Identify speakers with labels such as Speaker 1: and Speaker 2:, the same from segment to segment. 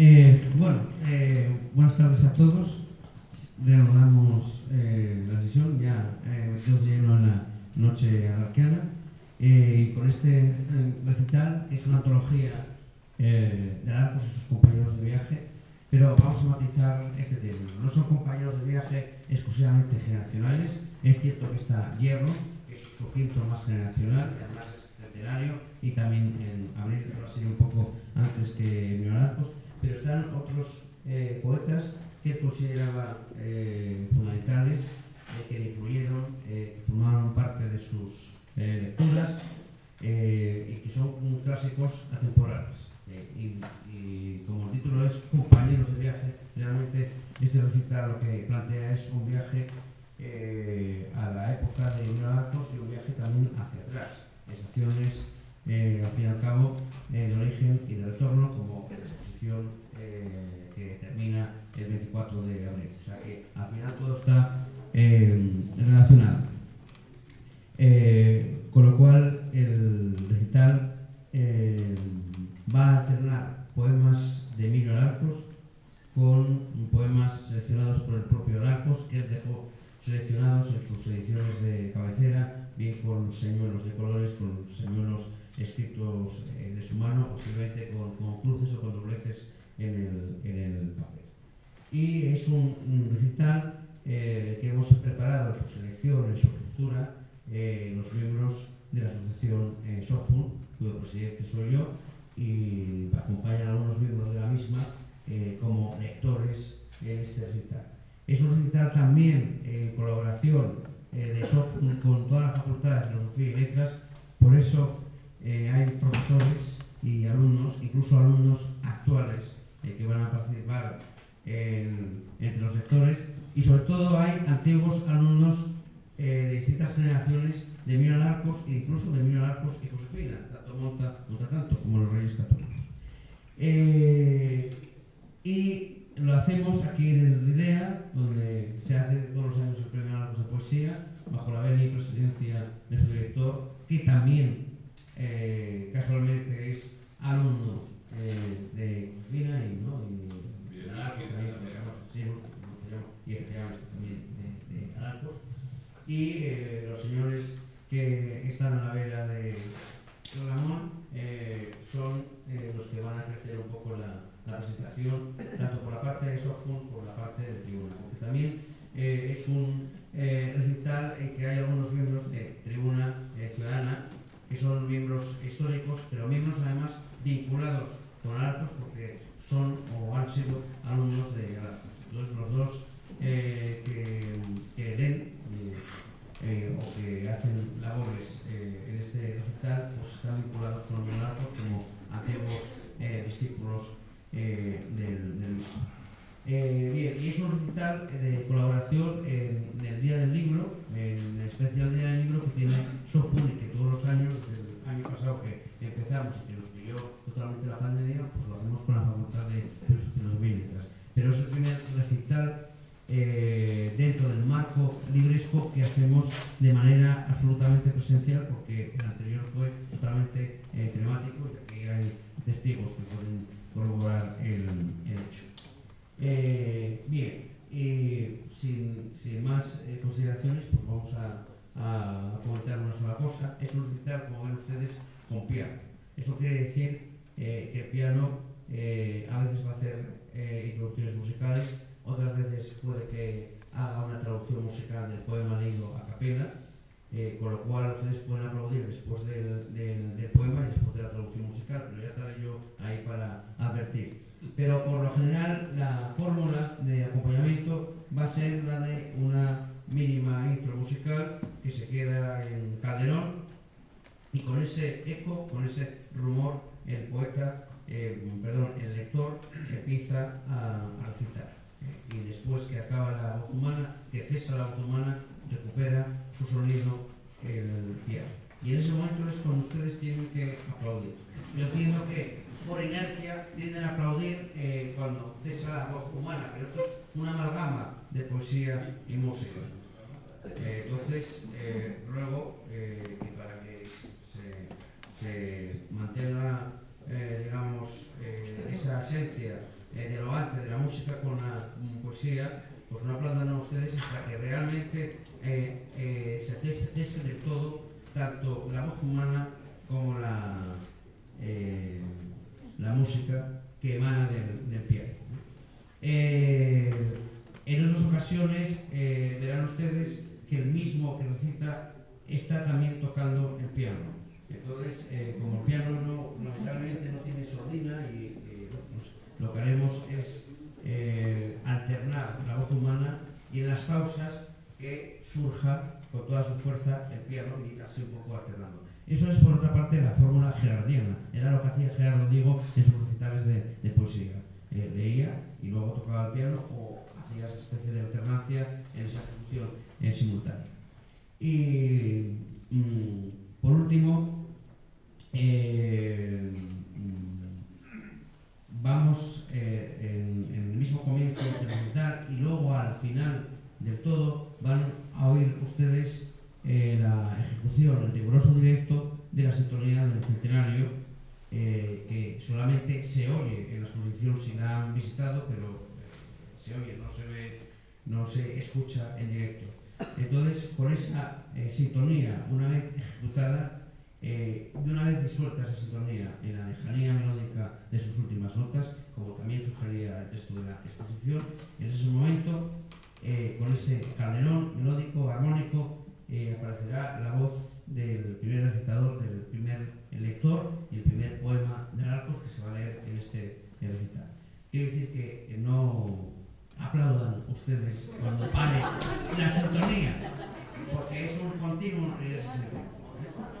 Speaker 1: Eh, bueno, eh, buenas tardes a todos. Reanudamos eh, la sesión, ya eh, metidos lleno en la noche alarquiana. Eh, y con este eh, recital es una antología eh, de Arcos y sus compañeros de viaje, pero vamos a matizar este tema. No son compañeros de viaje exclusivamente generacionales, es cierto que está Hierro, que es su quinto más generacional, y además es centenario, y también en abril ha sido un poco antes que Miguel Arcos, pero están otros eh, poetas que consideraba eh, fundamentales, eh, que le influyeron, que formaron parte de sus lecturas y que son clásicos atemporales. Y, como el título es Compañeros de viaje, realmente este recital lo que plantea es un viaje a la época de Miguel Arcos y un viaje también hacia atrás, estaciones al fin y al cabo de origen y de retorno como eh, que termina el 24 de abril. O sea que al final todo está eh, relacionado. Eh, con lo cual el recital va a alternar poemas de Emilio Alarcos con poemas seleccionados por el propio Alarcos, que él dejó seleccionados en sus ediciones de cabecera, bien con señuelos de colores, con señuelos escritos eh, de su mano, o simplemente con, con cruces o con dobleces en el, en el papel. Y es un, un recital eh, que hemos preparado su selección, en su estructura, eh, los miembros de la asociación eh, cuyo presidente soy yo, y acompañan a algunos miembros de la misma eh, como lectores en este recital. Es un recital también en colaboración eh, de SOFUN con todas las facultades de Filosofía y Letras, por eso eh, hay profesores y alumnos, incluso alumnos actuales, eh, que van a participar en- entre los lectores, y sobre todo hay antiguos alumnos eh, de distintas generaciones de Emilio Arcos e incluso de Emilio Arcos y Josefina, tanto monta, monta tanto como los reyes católicos. Eh, y lo hacemos aquí en el Ridea, donde se hace todos los años el premio Arcos de Poesía, bajo la venia y presidencia de su director, que también eh, casualmente es alumno eh, de Josefina y, ¿no? y Arcos también, sí, y de, de Arcos y eh, los señores que están a la vera de Ramón son los que van a ejercer un poco la, la presentación, tanto por la parte de Sofun como por la parte de Tribuna, porque también es un recital en que hay algunos miembros de Tribuna Ciudadana que son miembros históricos, pero miembros además vinculados con Arcos porque son o han sido alumnos de Arcos. Entonces los dos eh, que, que leen eh, eh, o que hacen labores en este recital pues están vinculados con los Arcos como antiguos discípulos del, mismo. Bien, y es un recital de colaboración en, en el Día del Libro, especial Día del Libro que tiene y que todos los años, desde el año pasado que empezamos y que nos pilló totalmente la pandemia, pues lo hacemos con la Facultad de Filosofía y Letras. Pero es el primer recital eh, dentro del marco libresco que hacemos de manera absolutamente presencial porque el anterior fue totalmente eh, telemático y aquí hay testigos que pueden corroborar el, hecho. Eh, bien, y sin, sin más eh, consideraciones, pues vamos a, a comentar una sola cosa. Es un recital, como ven ustedes, con piano. Eso quiere decir eh, que el piano eh, a veces va a hacer eh, introducciones musicales, otras veces puede que haga una traducción musical del poema leído a capela, eh, con lo cual ustedes pueden aplaudir después del, del- del poema y después de la traducción musical, pero ya estaré yo ahí para advertir. Pero por lo general la fórmula de acompañamiento va a ser la de una mínima intro musical que se queda en Calderón y con ese eco, con ese rumor, el poeta, eh, perdón, el lector empieza a, a recitar. Eh, y después que acaba la voz humana, que cesa la voz humana, recupera su sonido el piano. Y en ese momento es cuando ustedes tienen que aplaudir. Yo entiendo que por inercia tienden a aplaudir eh, cuando cesa la voz humana, pero esto es una amalgama de poesía y música. Eh, entonces, eh, ruego eh, que para que se, se mantenga, eh, digamos, esa esencia dialogante de la música con la poesía, pues no aplaudan a ustedes hasta que realmente se cese del todo tanto la voz humana como la, la música que emana del, del piano. En otras ocasiones eh, verán ustedes que el mismo que recita está también tocando el piano. Entonces, eh, como el piano no, lamentablemente no tiene sordina y eh, pues, lo que haremos es eh, alternar la voz humana y en las pausas que surja con toda su fuerza el piano y así un poco alternando. Eso es por otra parte la fórmula gerardiana, era lo que hacía Gerardo Diego en sus recitales de, de poesía. Eh, leía y luego tocaba el piano o especie de alternancia en esa ejecución en simultáneo. Y mm, por último, eh, vamos eh, en, el mismo comienzo recital y luego al final del todo van a oír ustedes eh, la ejecución en riguroso directo de la sintonía del centenario que solamente se oye en la exposición si la han visitado, pero se oye, no se ve, no se escucha en directo. Entonces, con esa eh, sintonía, una vez ejecutada, eh, y una vez disuelta esa sintonía en la lejanía melódica de sus últimas notas, como también sugería el texto de la exposición, en ese momento, eh, con ese calderón melódico, armónico, eh, aparecerá la voz del primer recitador, del primer lector y el primer poema de Arcos que se va a leer en este recital. Quiero decir que eh, no aplaudan ustedes cuando pare la sintonía, porque es un continuo en ese sentido.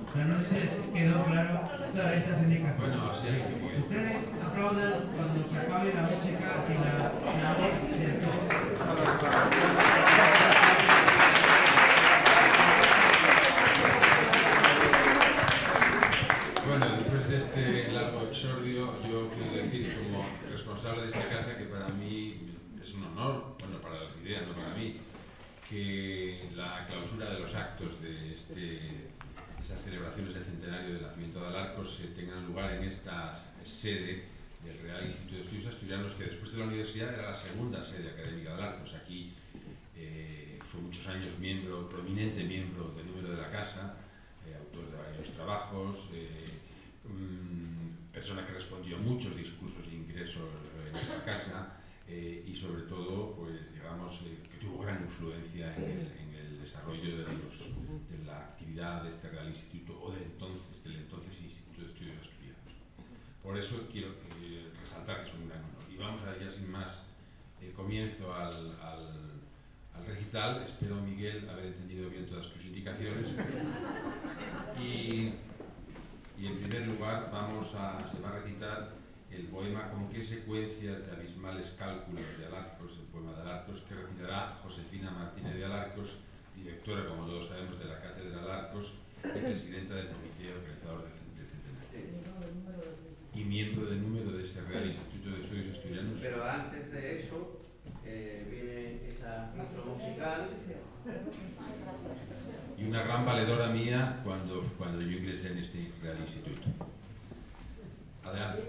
Speaker 1: O sea, no sé si les quedó claro todas estas indicaciones.
Speaker 2: Bueno, sí, es que-
Speaker 1: Ustedes aplaudan cuando se acabe la música y la, la voz del todo.
Speaker 2: Bueno, después de este largo exordio, yo quiero decir como responsable de esta casa que para mí bueno, para la idea, no para mí, que la clausura de los actos de este, celebraciones del centenario del nacimiento de Alarcos se tengan lugar en esta sede del Real Instituto de Estudios Asturianos, que después de la universidad era la segunda sede académica de Alarcos. Aquí eh, fue muchos años miembro, prominente miembro del número de la casa, eh, autor de varios trabajos, eh, mm, persona que respondió a muchos discursos e ingresos en esta casa eh, y sobre todo, pues digamos, eh, que tuvo gran influencia en el, en el desarrollo de, los- de la actividad de este Real Instituto o de entonces, del entonces Instituto de Estudios Asturianos. Por eso quiero eh, resaltar que es un gran honor. Y vamos a ya sin más eh, comienzo al, al, al recital. Espero, Miguel, haber entendido bien todas tus indicaciones. Y, y en primer lugar vamos a, se va a recitar el poema Con qué secuencias de abismales cálculos de Alarcos, el poema de Alarcos, que recitará Josefina Martínez de Alarcos, directora, como todos sabemos, de la Cátedra de Alarcos y presidenta del Comité Organizador del Cent- del Centenario. Y miembro del número de este Real Instituto de Estudios Asturianos.
Speaker 1: Pero antes de eso eh, viene esa intro musical.
Speaker 2: y una gran valedora mía cuando, cuando yo ingresé en este Real Instituto. Adelante.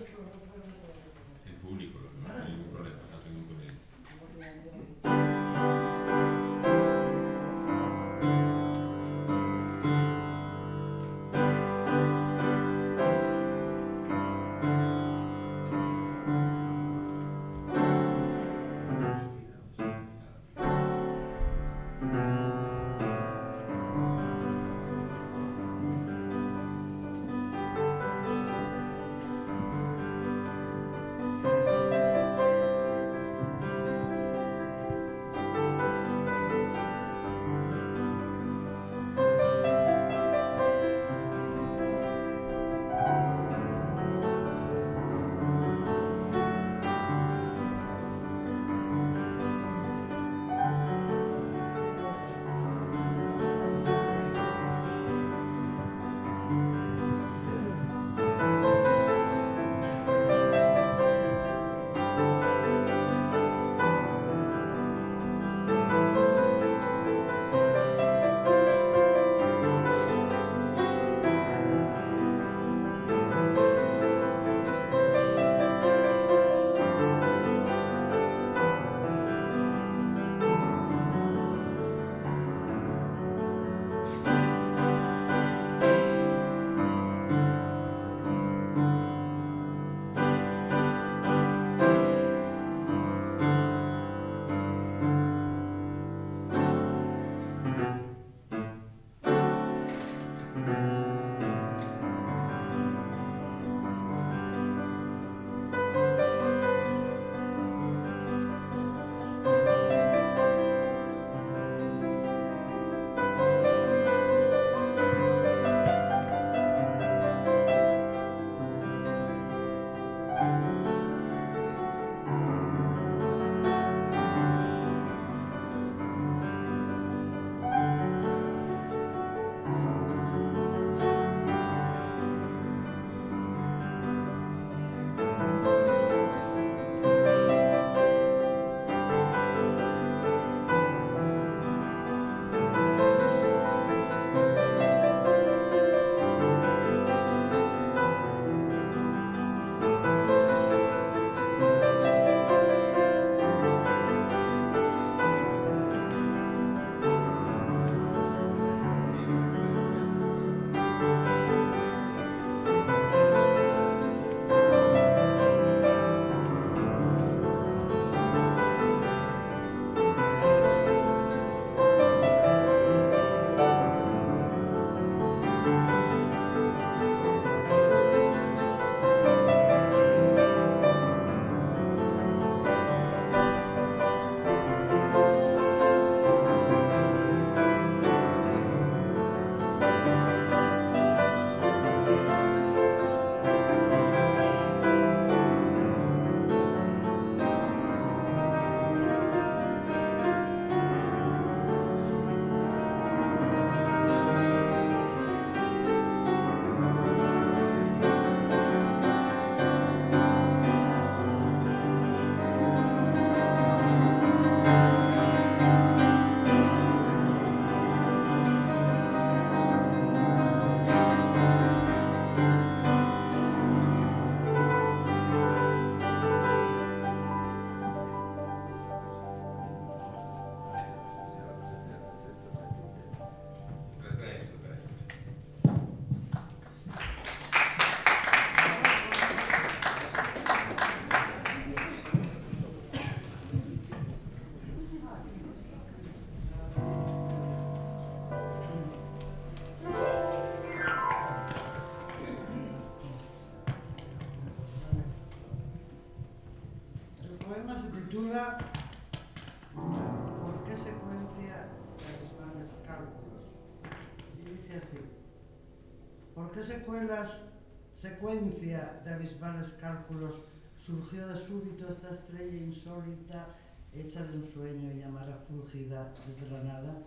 Speaker 3: secuelas, secuencia de abismales cálculos surgió de súbito esta estrella insólita hecha de un sueño y amarra fúlgida desde la nada?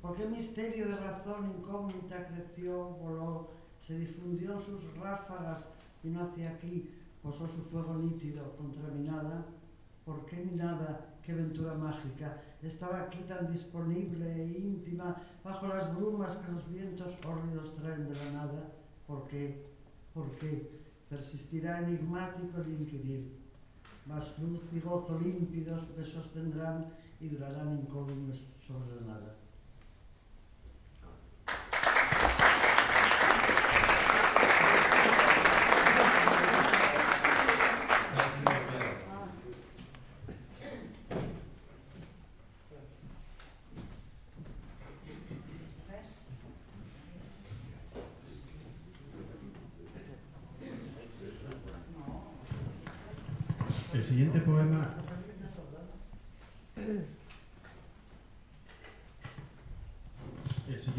Speaker 3: ¿Por qué misterio de razón incógnita creció, voló, se difundió en sus ráfagas vino hacia aquí posó su fuego nítido contra mi nada? ¿Por qué mi nada, qué ventura mágica, estaba aquí tan disponible e íntima bajo las brumas que los vientos hórridos traen de la nada? porque, porque persistirá enigmático el inquirir, mas luz y gozo límpidos me sostendrán y durarán incólumes sobre la nada.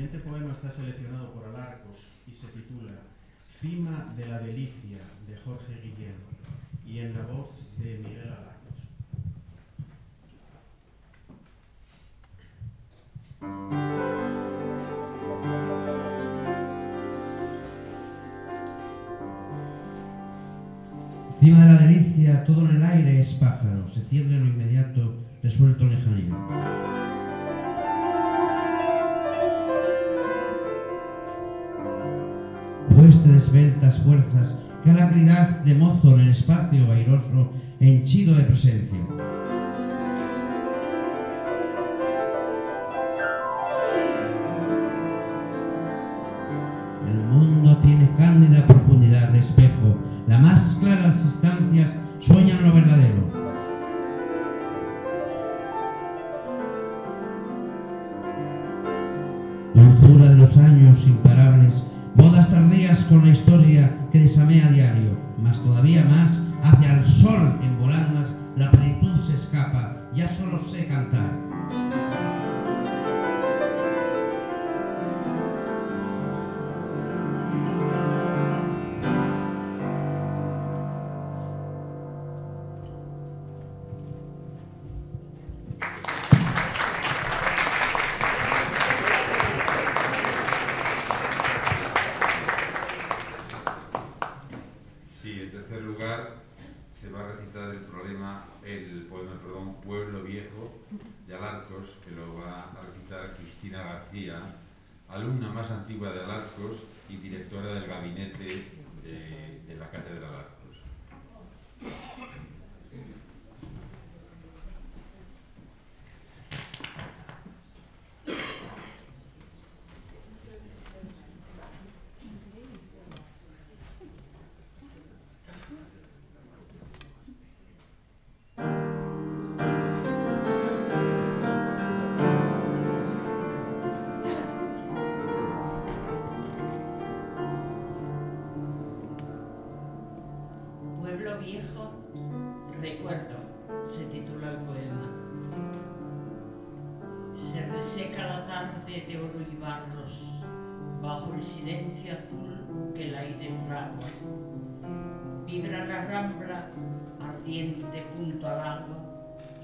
Speaker 1: Siguiente poema está seleccionado por Alarcos y se titula Cima de la delicia de Jorge Guillén y en la voz de Miguel Alarcos. Cima de la delicia, todo en el aire es pájaro, se cierne en lo inmediato, resuelto en lejanía. Pueste de esbeltas fuerzas, que alacridad de mozo en el espacio airoso, henchido de presencia.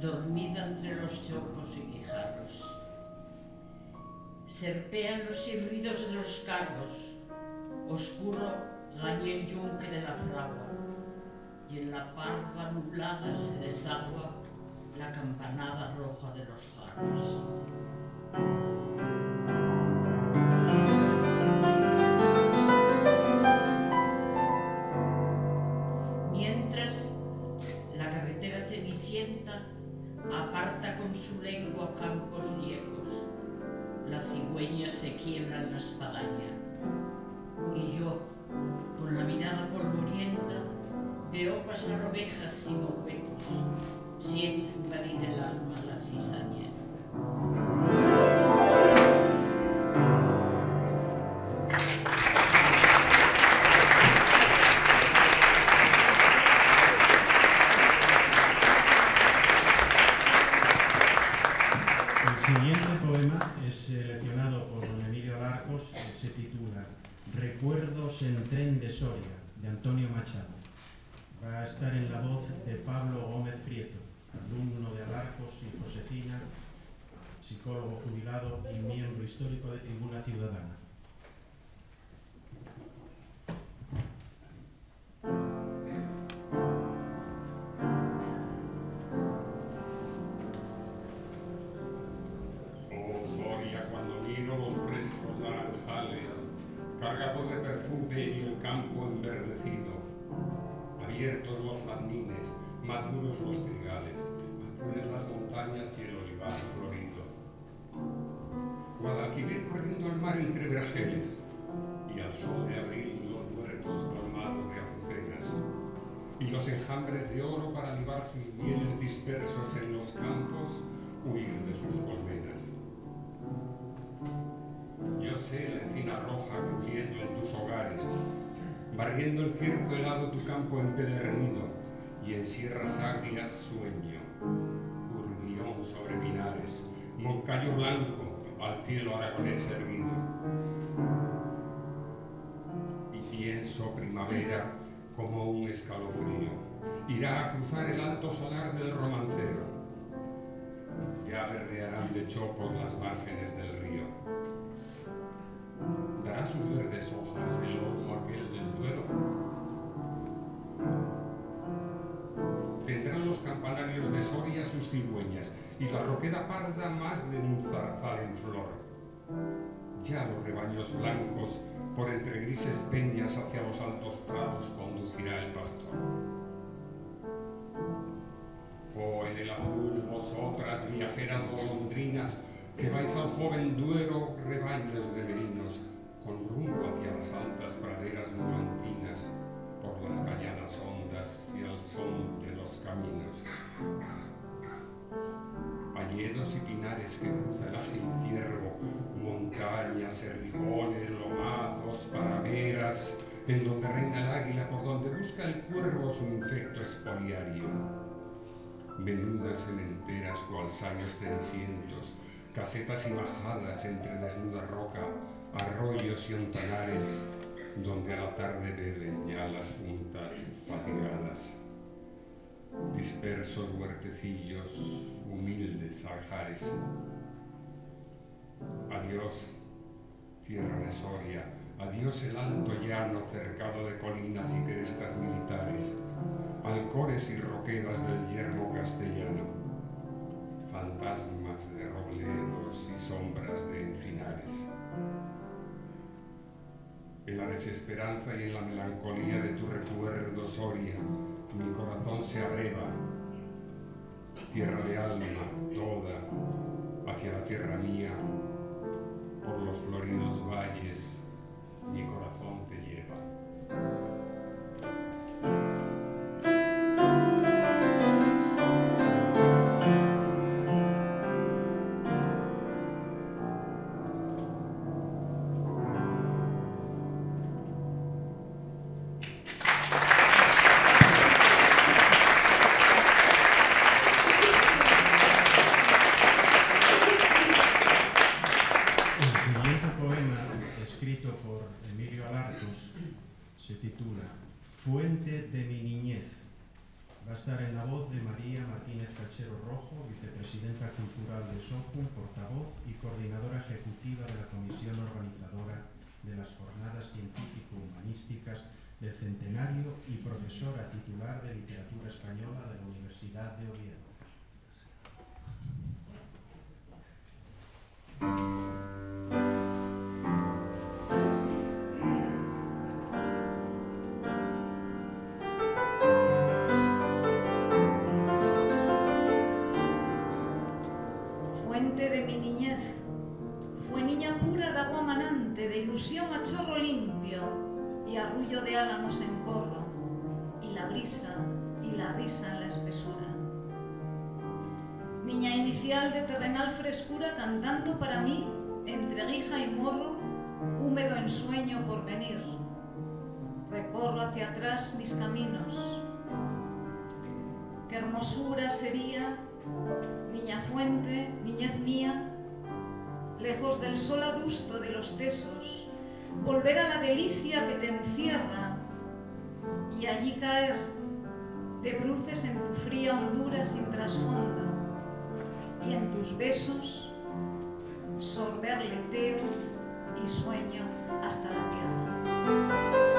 Speaker 4: Dormida entre los chocos y guijarros. Serpean los silbidos de los carros, oscuro gañe el yunque de la fragua y en la parva nublada se desagua la campanada roja de los jarros. Campos ciegos. La cigüeña se quiebra en la espadaña. Y yo, con la mirada polvorienta, Veo pasar ovejas sin huecos, siento invadir el alma la cizaña.
Speaker 5: Huir de sus colmenas. Yo sé la encina roja crujiendo en tus hogares, barriendo el cierzo helado tu campo empedernido, y en sierras agrias sueño, urbión sobre pinares, moncayo blanco al cielo aragonés erguido. Y pienso primavera como un escalofrío, irá a cruzar el alto solar del romancero. Ya verdearán de chopos las márgenes del río. Dará sus verdes hojas el olmo aquel del duelo. Tendrán los campanarios de Soria sus cigüeñas y la roquera parda más de un zarzal en flor. Ya los rebaños blancos por entre grises peñas hacia los altos prados conducirá el pastor. Oh, en el azul vosotras viajeras golondrinas que vais al joven Duero rebaños de merinos con rumbo hacia las altas praderas numantinas por las cañadas hondas y al son de los caminos. Alledos y pinares que cruza el ágil ciervo, montañas, serrijones, lomazos, paraveras, en donde reina el águila, por donde busca el cuervo su insecto expoliario. Menudas sementeras cual sayos cenicientos, casetas y majadas entre desnuda roca, arroyos y ontanares, donde a la tarde beben ya las juntas fatigadas. Dispersos huertecillos, humildes aljares. Adiós, tierra de Soria, adiós el alto llano cercado de colinas y crestas militares, alcores y roquedas del yermo castellano, fantasmas de robledos y sombras de encinares. En la desesperanza y en la melancolía de tu recuerdo, Soria, mi corazón se abreva. Tierra de alma, toda, hacia la tierra mía, por los floridos valles, mi corazón te lleva.
Speaker 6: Fuente, niñez
Speaker 7: mía, lejos del sol adusto de los tesos, volver a la delicia que te encierra y allí caer de bruces en tu fría hondura sin trasfondo y en tus besos sorber leteo y sueño hasta la tierra.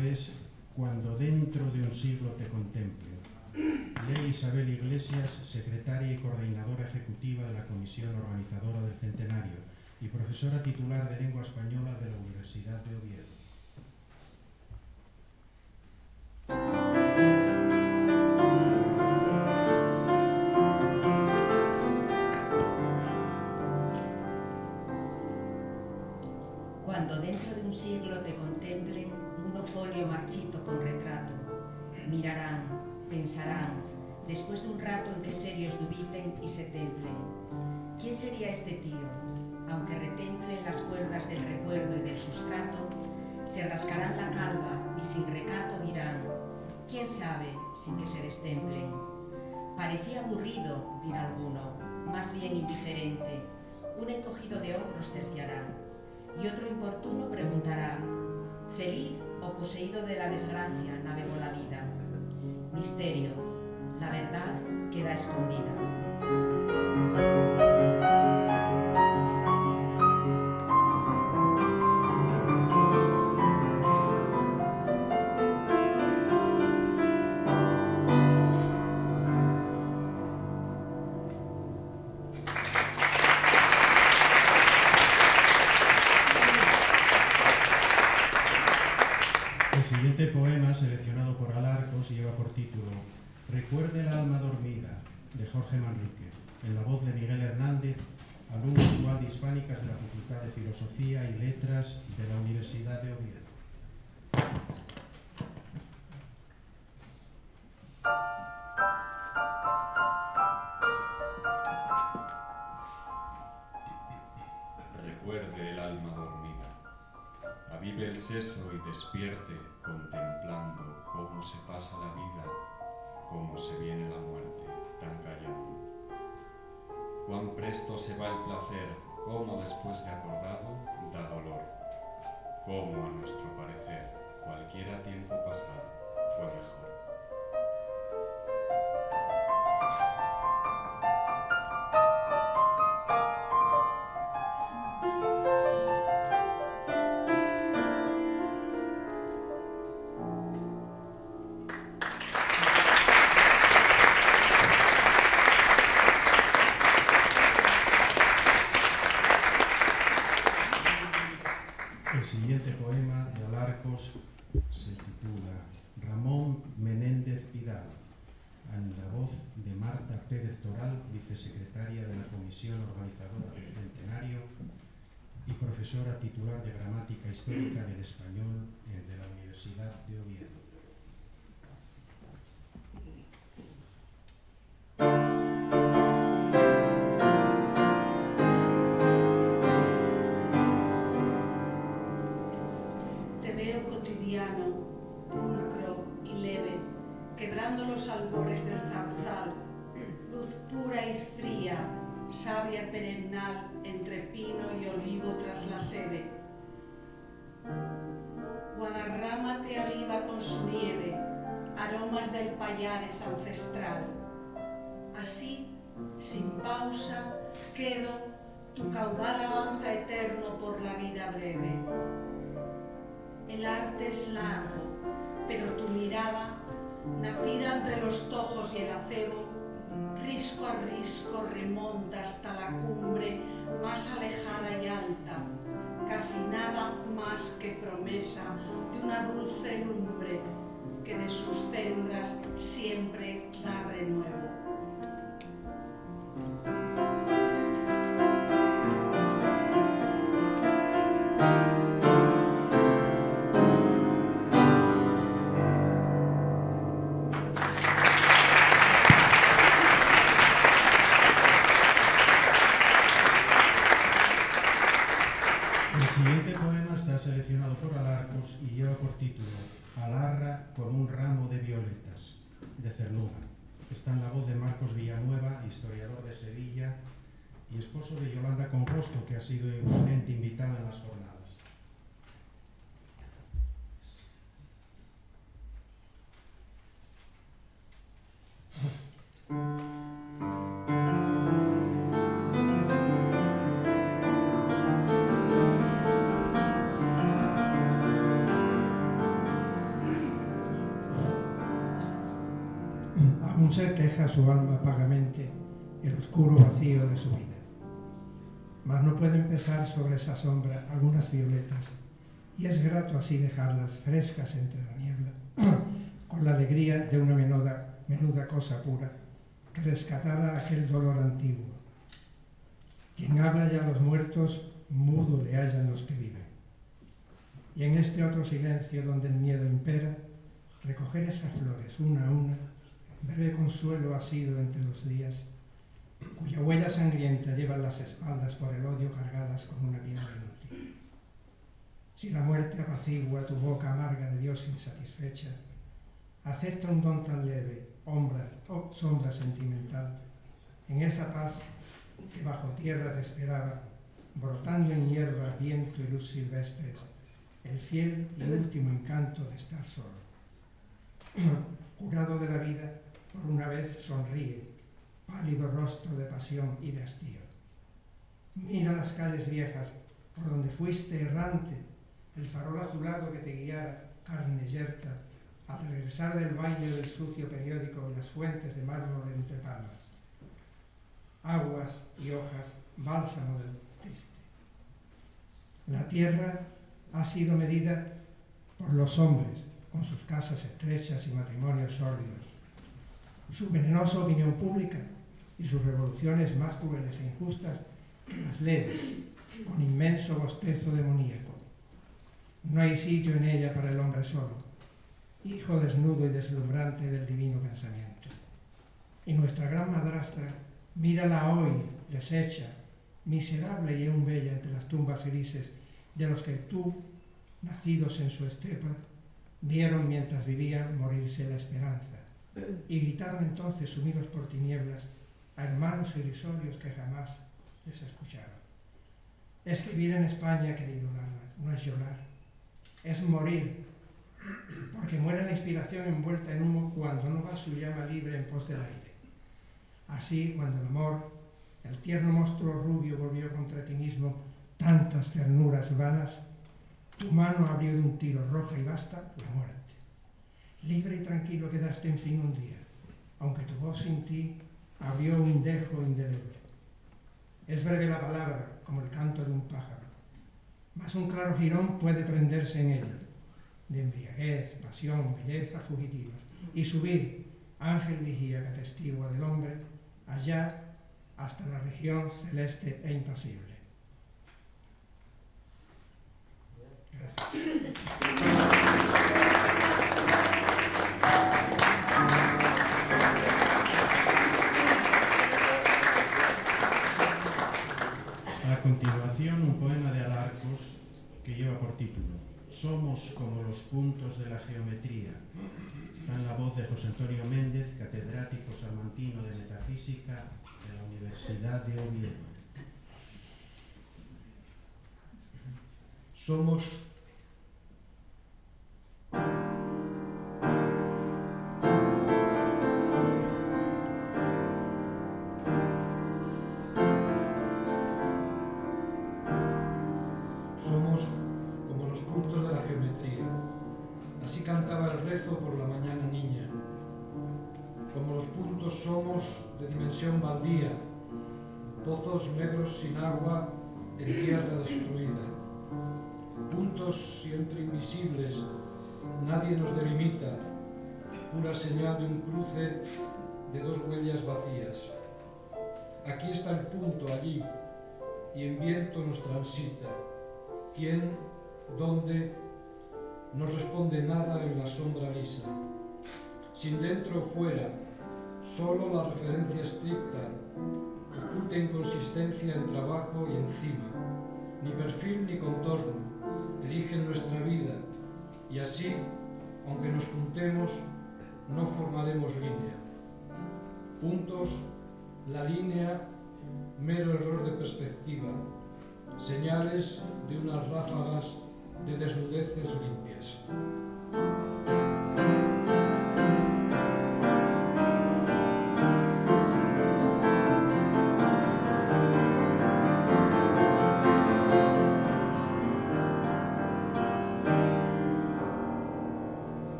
Speaker 6: Es Cuando dentro de un siglo te contemple. Lee Isabel Iglesias, secretaria y coordinadora ejecutiva de la Comisión Organizadora del Centenario y profesora titular de Lengua Española de la Universidad de Oviedo.
Speaker 8: Templen. ¿Quién sería este tío? Aunque retemplen las cuerdas del recuerdo y del sustrato, se rascarán la calva y sin recato dirán, ¿quién sabe sin que se destemplen? Parecía aburrido, dirá alguno, más bien indiferente. Un encogido de hombros terciará y otro importuno preguntará, ¿feliz o poseído de la desgracia navegó la vida? Misterio, la verdad queda escondida.
Speaker 9: thank you cómo se pasa la vida, cómo se viene la muerte tan callando. Cuán presto se va el placer, como después de acordado da dolor. Como a nuestro parecer, cualquiera tiempo pasado fue mejor.
Speaker 6: Profesora titular de Gramática Histórica del Español eh, de la Universidad de Oviedo.
Speaker 10: Tu caudal avanza eterno por la vida breve. El arte es largo, pero tu mirada, nacida entre los tojos y el acebo, risco a risco remonta hasta la cumbre más alejada y alta, casi nada más que promesa de una dulce lumbre que de sus cendras siempre da renuevo.
Speaker 11: Aún se queja su alma vagamente el oscuro vacío de su vida. Mas no pueden pesar sobre esa sombra algunas violetas, y es grato así dejarlas frescas entre la niebla, con la alegría de una menuda, menuda cosa pura, que rescatara aquel dolor antiguo. Quien habla ya a los muertos, mudo le hallan los que viven. Y en este otro silencio donde el miedo impera, recoger esas flores una a una, breve consuelo ha sido entre los días, cuya huella sangrienta llevan las espaldas por el odio cargadas con una piedra inútil. Si la muerte apacigua tu boca amarga de Dios insatisfecha, acepta un don tan leve, ombra, oh, sombra sentimental, en esa paz que bajo tierra te esperaba, brotando en hierba, viento y luz silvestres, el fiel y último encanto de estar solo. Curado de la vida, por una vez sonríe, pálido rostro de pasión y de hastío. Mira las calles viejas por donde fuiste errante, el farol azulado que te guiara, carne yerta, al regresar del baile del sucio periódico en las fuentes de mármol entre palmas. Aguas y hojas, bálsamo del triste. La tierra ha sido medida por los hombres, con sus casas estrechas y matrimonios sórdidos, su venenosa opinión pública y sus revoluciones más crueles e injustas que las leves, con inmenso bostezo demoníaco. No hay sitio en ella para el hombre solo, hijo desnudo y deslumbrante del divino pensamiento. Y nuestra gran madrastra, mírala hoy, deshecha, miserable y aún bella entre las tumbas grises de los que tú, nacidos en su estepa, vieron mientras vivían morirse la esperanza y gritaron entonces, sumidos por tinieblas, a hermanos irrisorios que jamás les escucharon. Escribir en España, querido Larra, no es llorar, es morir, porque muere la inspiración envuelta en humo cuando no va su llama libre en pos del aire. Así, cuando el amor, el tierno monstruo rubio volvió contra ti mismo tantas ternuras vanas, tu mano abrió de un tiro roja y basta la muerte. Libre y tranquilo quedaste en fin un día, aunque tu voz sin ti abrió un dejo indeleble. Es breve la palabra, como el canto de un pájaro, mas un claro girón puede prenderse en ella, de embriaguez, pasión, belleza fugitivas, y subir, ángel vigía que atestigua del hombre, allá hasta la región celeste e impasible.
Speaker 6: A continuación, un poema de Alarcos que lleva por título Somos como los puntos de la geometría. Está en la voz de José Antonio Méndez, catedrático salmantino de Metafísica de la Universidad de Oviedo.
Speaker 12: Somos por la mañana niña. Como los puntos somos de dimensión baldía, pozos negros sin agua en tierra destruida. Puntos siempre invisibles, nadie nos delimita, pura señal de un cruce de dos huellas vacías. Aquí está el punto, allí, y en viento nos transita. ¿Quién? ¿Dónde? No responde nada en la sombra lisa. Sin dentro o fuera, solo la referencia estricta, oculta inconsistencia entre abajo y encima. Ni perfil ni contorno, eligen nuestra vida, y así, aunque nos juntemos, no formaremos línea. Puntos, la línea, mero error de perspectiva, señales de unas ráfagas de desnudeces limpias.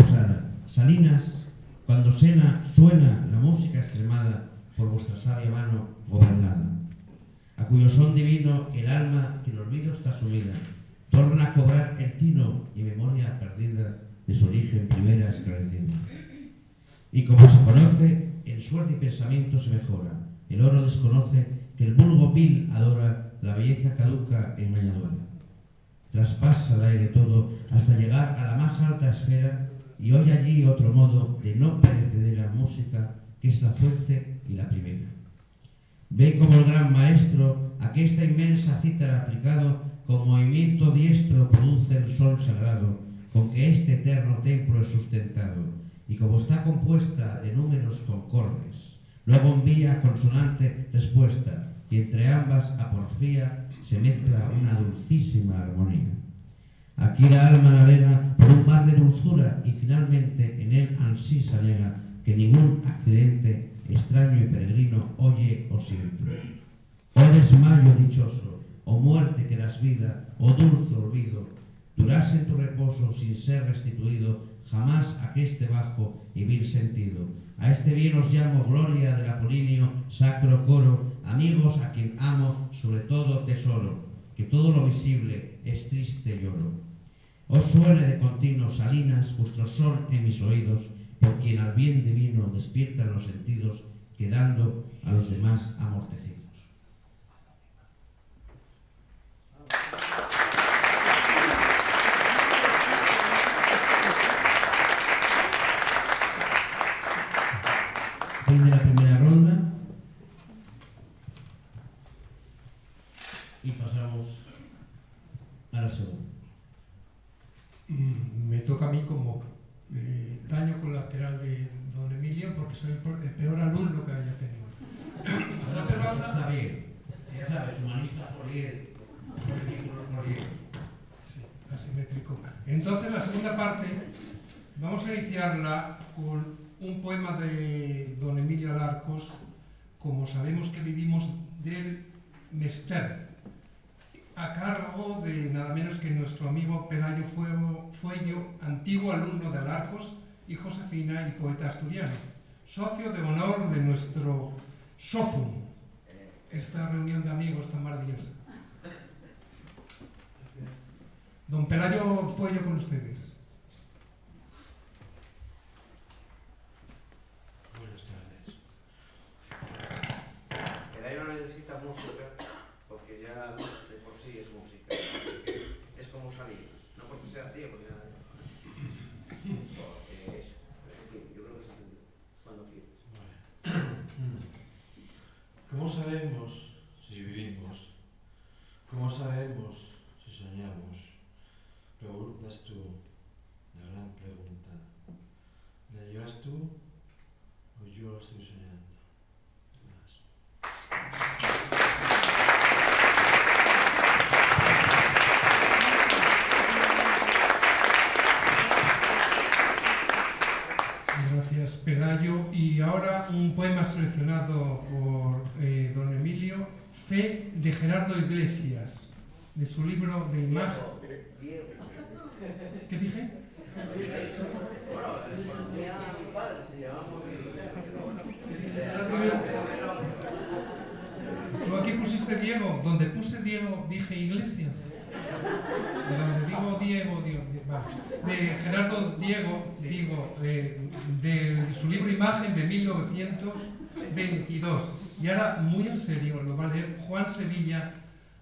Speaker 1: Sana. Salinas, cuando sena, suena la música extremada por vuestra sabia mano gobernada a cuyo son divino el alma que en olvido está sumida, torna a cobrar el tino y memoria perdida de su origen primera esclarecida. Y como se conoce, el suerte y pensamiento se mejora, el oro desconoce que el vulgo vil adora la belleza caduca engañadora. Traspasa el aire todo hasta llegar a la más alta esfera y oye allí otro modo de no perecedera música que es la fuente y la primera. Ve como el gran maestro aquesta inmensa cítara aplicado con movimiento diestro produce el sol sagrado con que este eterno templo es sustentado y como está compuesta de números concordes, luego envía consonante respuesta y entre ambas a porfía se mezcla una dulcísima armonía. La alma navega por un mar de dulzura y finalmente en él ansí se alega que ningún accidente extraño y peregrino oye o siente. O desmayo dichoso, o muerte que das vida, o dulce olvido, durase en tu reposo sin ser restituido jamás a este bajo y vil sentido. A este bien os llamo gloria del Apolinio, sacro coro, amigos a quien amo, sobre todo tesoro, que todo lo visible es triste lloro. Os suele de continuo salinas vuestro son en mis oídos, por quien al bien divino despiertan los sentidos, quedando a los demás amortecidos. Fin de la primera ronda. Y pasamos a la segunda.
Speaker 13: Mm, Me toca a mí como eh, daño colateral de don Emilio porque soy el peor alumno que haya tenido.
Speaker 1: Pero eso está bien. Ya sabes, humanistas por 10, discípulos por 10.
Speaker 13: Sí, asimétrico. Entonces la segunda parte vamos a iniciarla con un poema de don Emilio Alarcos, como sabemos que vivimos del Mester, a cargo de nada menos que nuestro amigo Pelayo Fuego, Fuello, antiguo alumno de Alarcos y Josefina y poeta asturiano, socio de honor de nuestro SOFUM, esta reunión de amigos tan maravillosa. Don Pelayo Fuello con ustedes.
Speaker 14: Buenas tardes. Pelayo necesita música.
Speaker 15: ¿Cómo sabemos si vivimos? ¿Cómo sabemos si soñamos? Preguntas tú, la gran pregunta. ¿La llevas tú o yo la estoy soñando?
Speaker 13: Gracias, Pelayo. Y ahora un poema seleccionado por eh, don Emilio, Fe de Gerardo Iglesias, de su libro de imagen. ¿Qué dije? Tú aquí pusiste Diego, donde puse Diego dije Iglesias. De donde digo Diego, Diego, Diego, vale. de Gerardo Diego, digo, eh, de su libro Imagen de 1922. Y ahora, muy en serio, lo va a leer Juan Sevilla,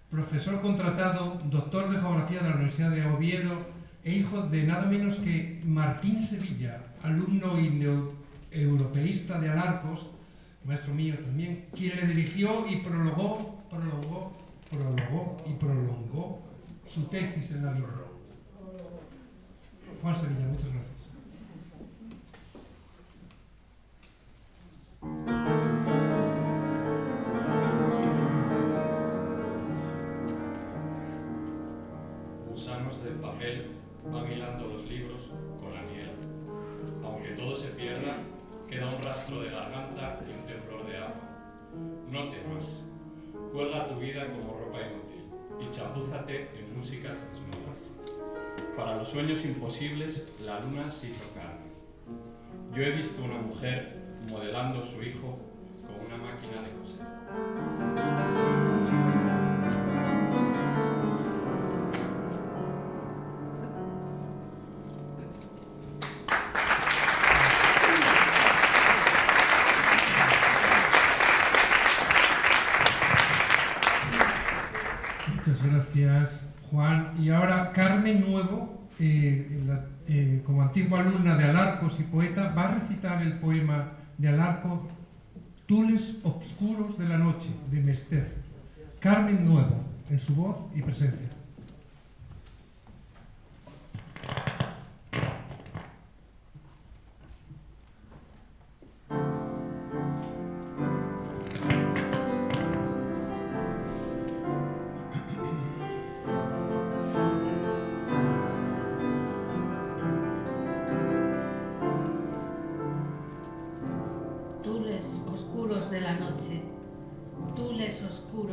Speaker 13: profesor contratado, doctor de Geografía de la Universidad de Oviedo e hijo de nada menos que Martín Sevilla, alumno indoeuropeísta de Alarcos, maestro mío también, quien le dirigió y prologó, prologó, prologó y prolongó su tesis en la vida. Juan Sevilla, muchas gracias.
Speaker 16: Del papel van hilando los libros con la miel. Aunque todo se pierda, queda un rastro de garganta y un temblor de agua. No temas. Cuelga tu vida como ropa inútil y chapúzate en músicas desnudas. Para los sueños imposibles, la luna se hizo carne. Yo he visto una mujer modelando su hijo con una máquina de coser.
Speaker 13: Juan. Y ahora Carmen Nuevo, eh, eh, como antigua alumna de Alarcos y poeta, va a recitar el poema de Alarco, Tules Obscuros de la Noche, de Mester. Carmen Nuevo, en su voz y presencia.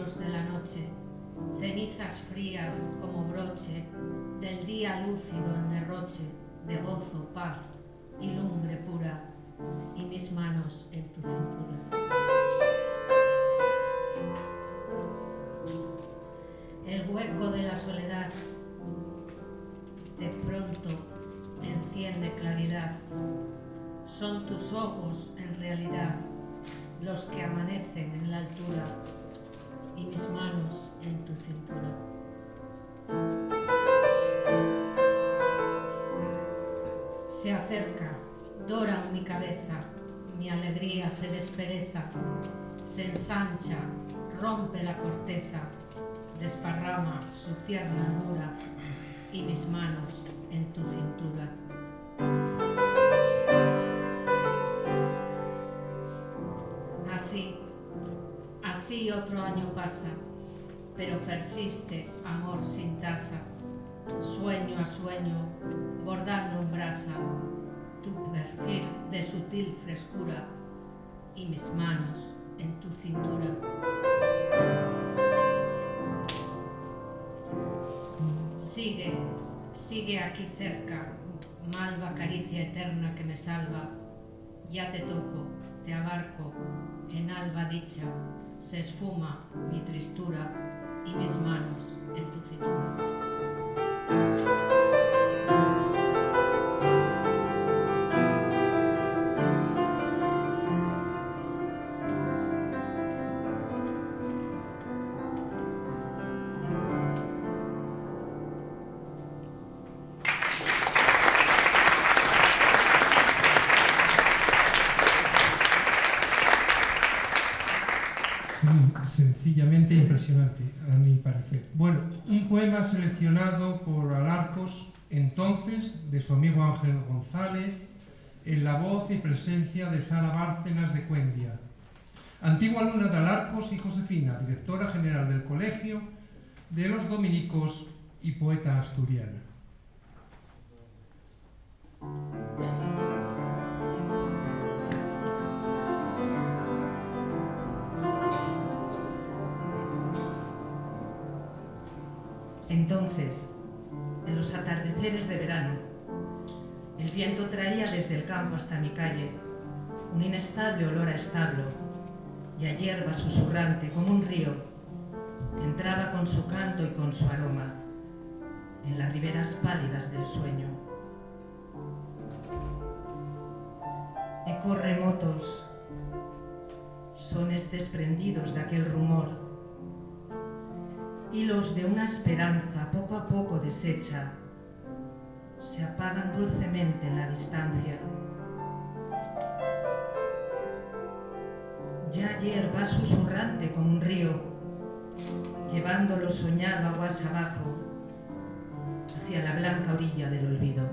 Speaker 17: De la noche, cenizas frías como broche del día lúcido en derroche de gozo, paz y lumbre pura, y mis manos en tu cintura. Se ensancha, rompe la corteza, desparrama su tierna almura y mis manos en tu cintura. Así, así otro año pasa, pero persiste amor sin tasa, sueño a sueño, bordando en brasa, tu perfil de sutil frescura y mis manos en tu cintura. Sigue, sigue aquí cerca, malva caricia eterna que me salva. Ya te toco, te abarco, en alba dicha, se esfuma mi tristura y mis manos en tu cintura.
Speaker 13: En la voz y presencia de Sara Bárcenas de Cuendia. Antigua alumna de Alarcos y Josefina, directora general del Colegio de los Dominicos y poeta asturiana.
Speaker 18: Entonces, en los atardeceres de verano, el viento traía desde el campo hasta mi calle un inestable olor a establo y a hierba susurrante como un río que entraba con su canto y con su aroma en las riberas pálidas del sueño. Ecos remotos, sones desprendidos de aquel rumor hilos de una esperanza poco a poco deshecha se apagan dulcemente en la distancia. Ya ayer va susurrante como un río, llevando lo soñado aguas abajo hacia la blanca orilla del olvido.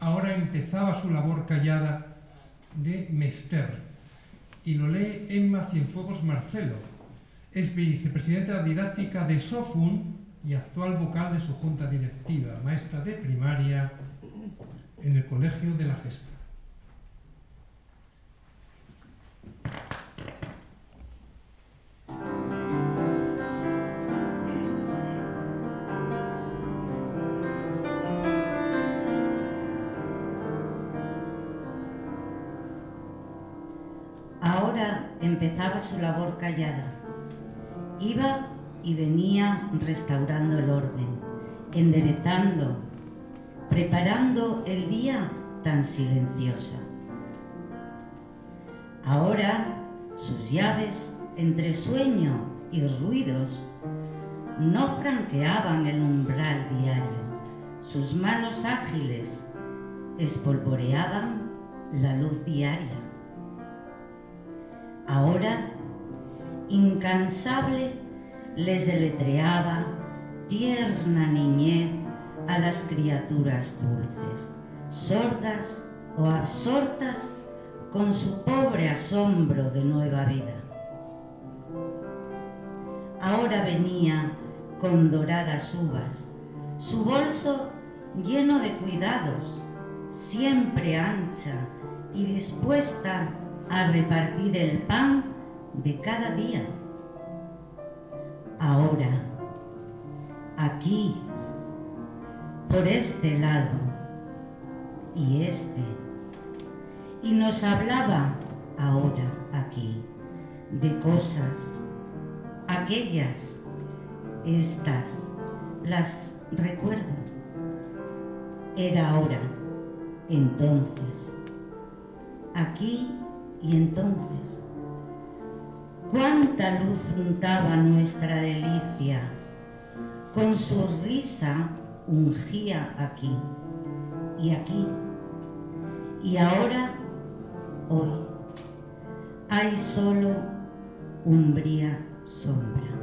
Speaker 13: Ahora empezaba su labor callada de Mester y lo lee Emma Cienfuegos Marcelo. Es vicepresidenta didáctica de SOFUN y actual vocal de su junta directiva, maestra de primaria en el Colegio de la Gesta.
Speaker 19: Empezaba su labor callada. Iba y venía restaurando el orden, enderezando, preparando el día tan silenciosa. Ahora sus llaves, entre sueño y ruidos, no franqueaban el umbral diario, sus manos ágiles espolvoreaban la luz diaria. Ahora, incansable, les deletreaba tierna niñez a las criaturas dulces, sordas o absortas con su pobre asombro de nueva vida. Ahora venía con doradas uvas, su bolso lleno de cuidados, siempre ancha y dispuesta a repartir el pan de cada día. Ahora, aquí, por este lado y este, y nos hablaba ahora aquí de cosas, aquellas, estas, las recuerdo. Era ahora, entonces, aquí y entonces. Cuánta luz untaba nuestra delicia, con su risa ungía aquí y aquí. Y ahora, hoy, hay solo umbría sombra.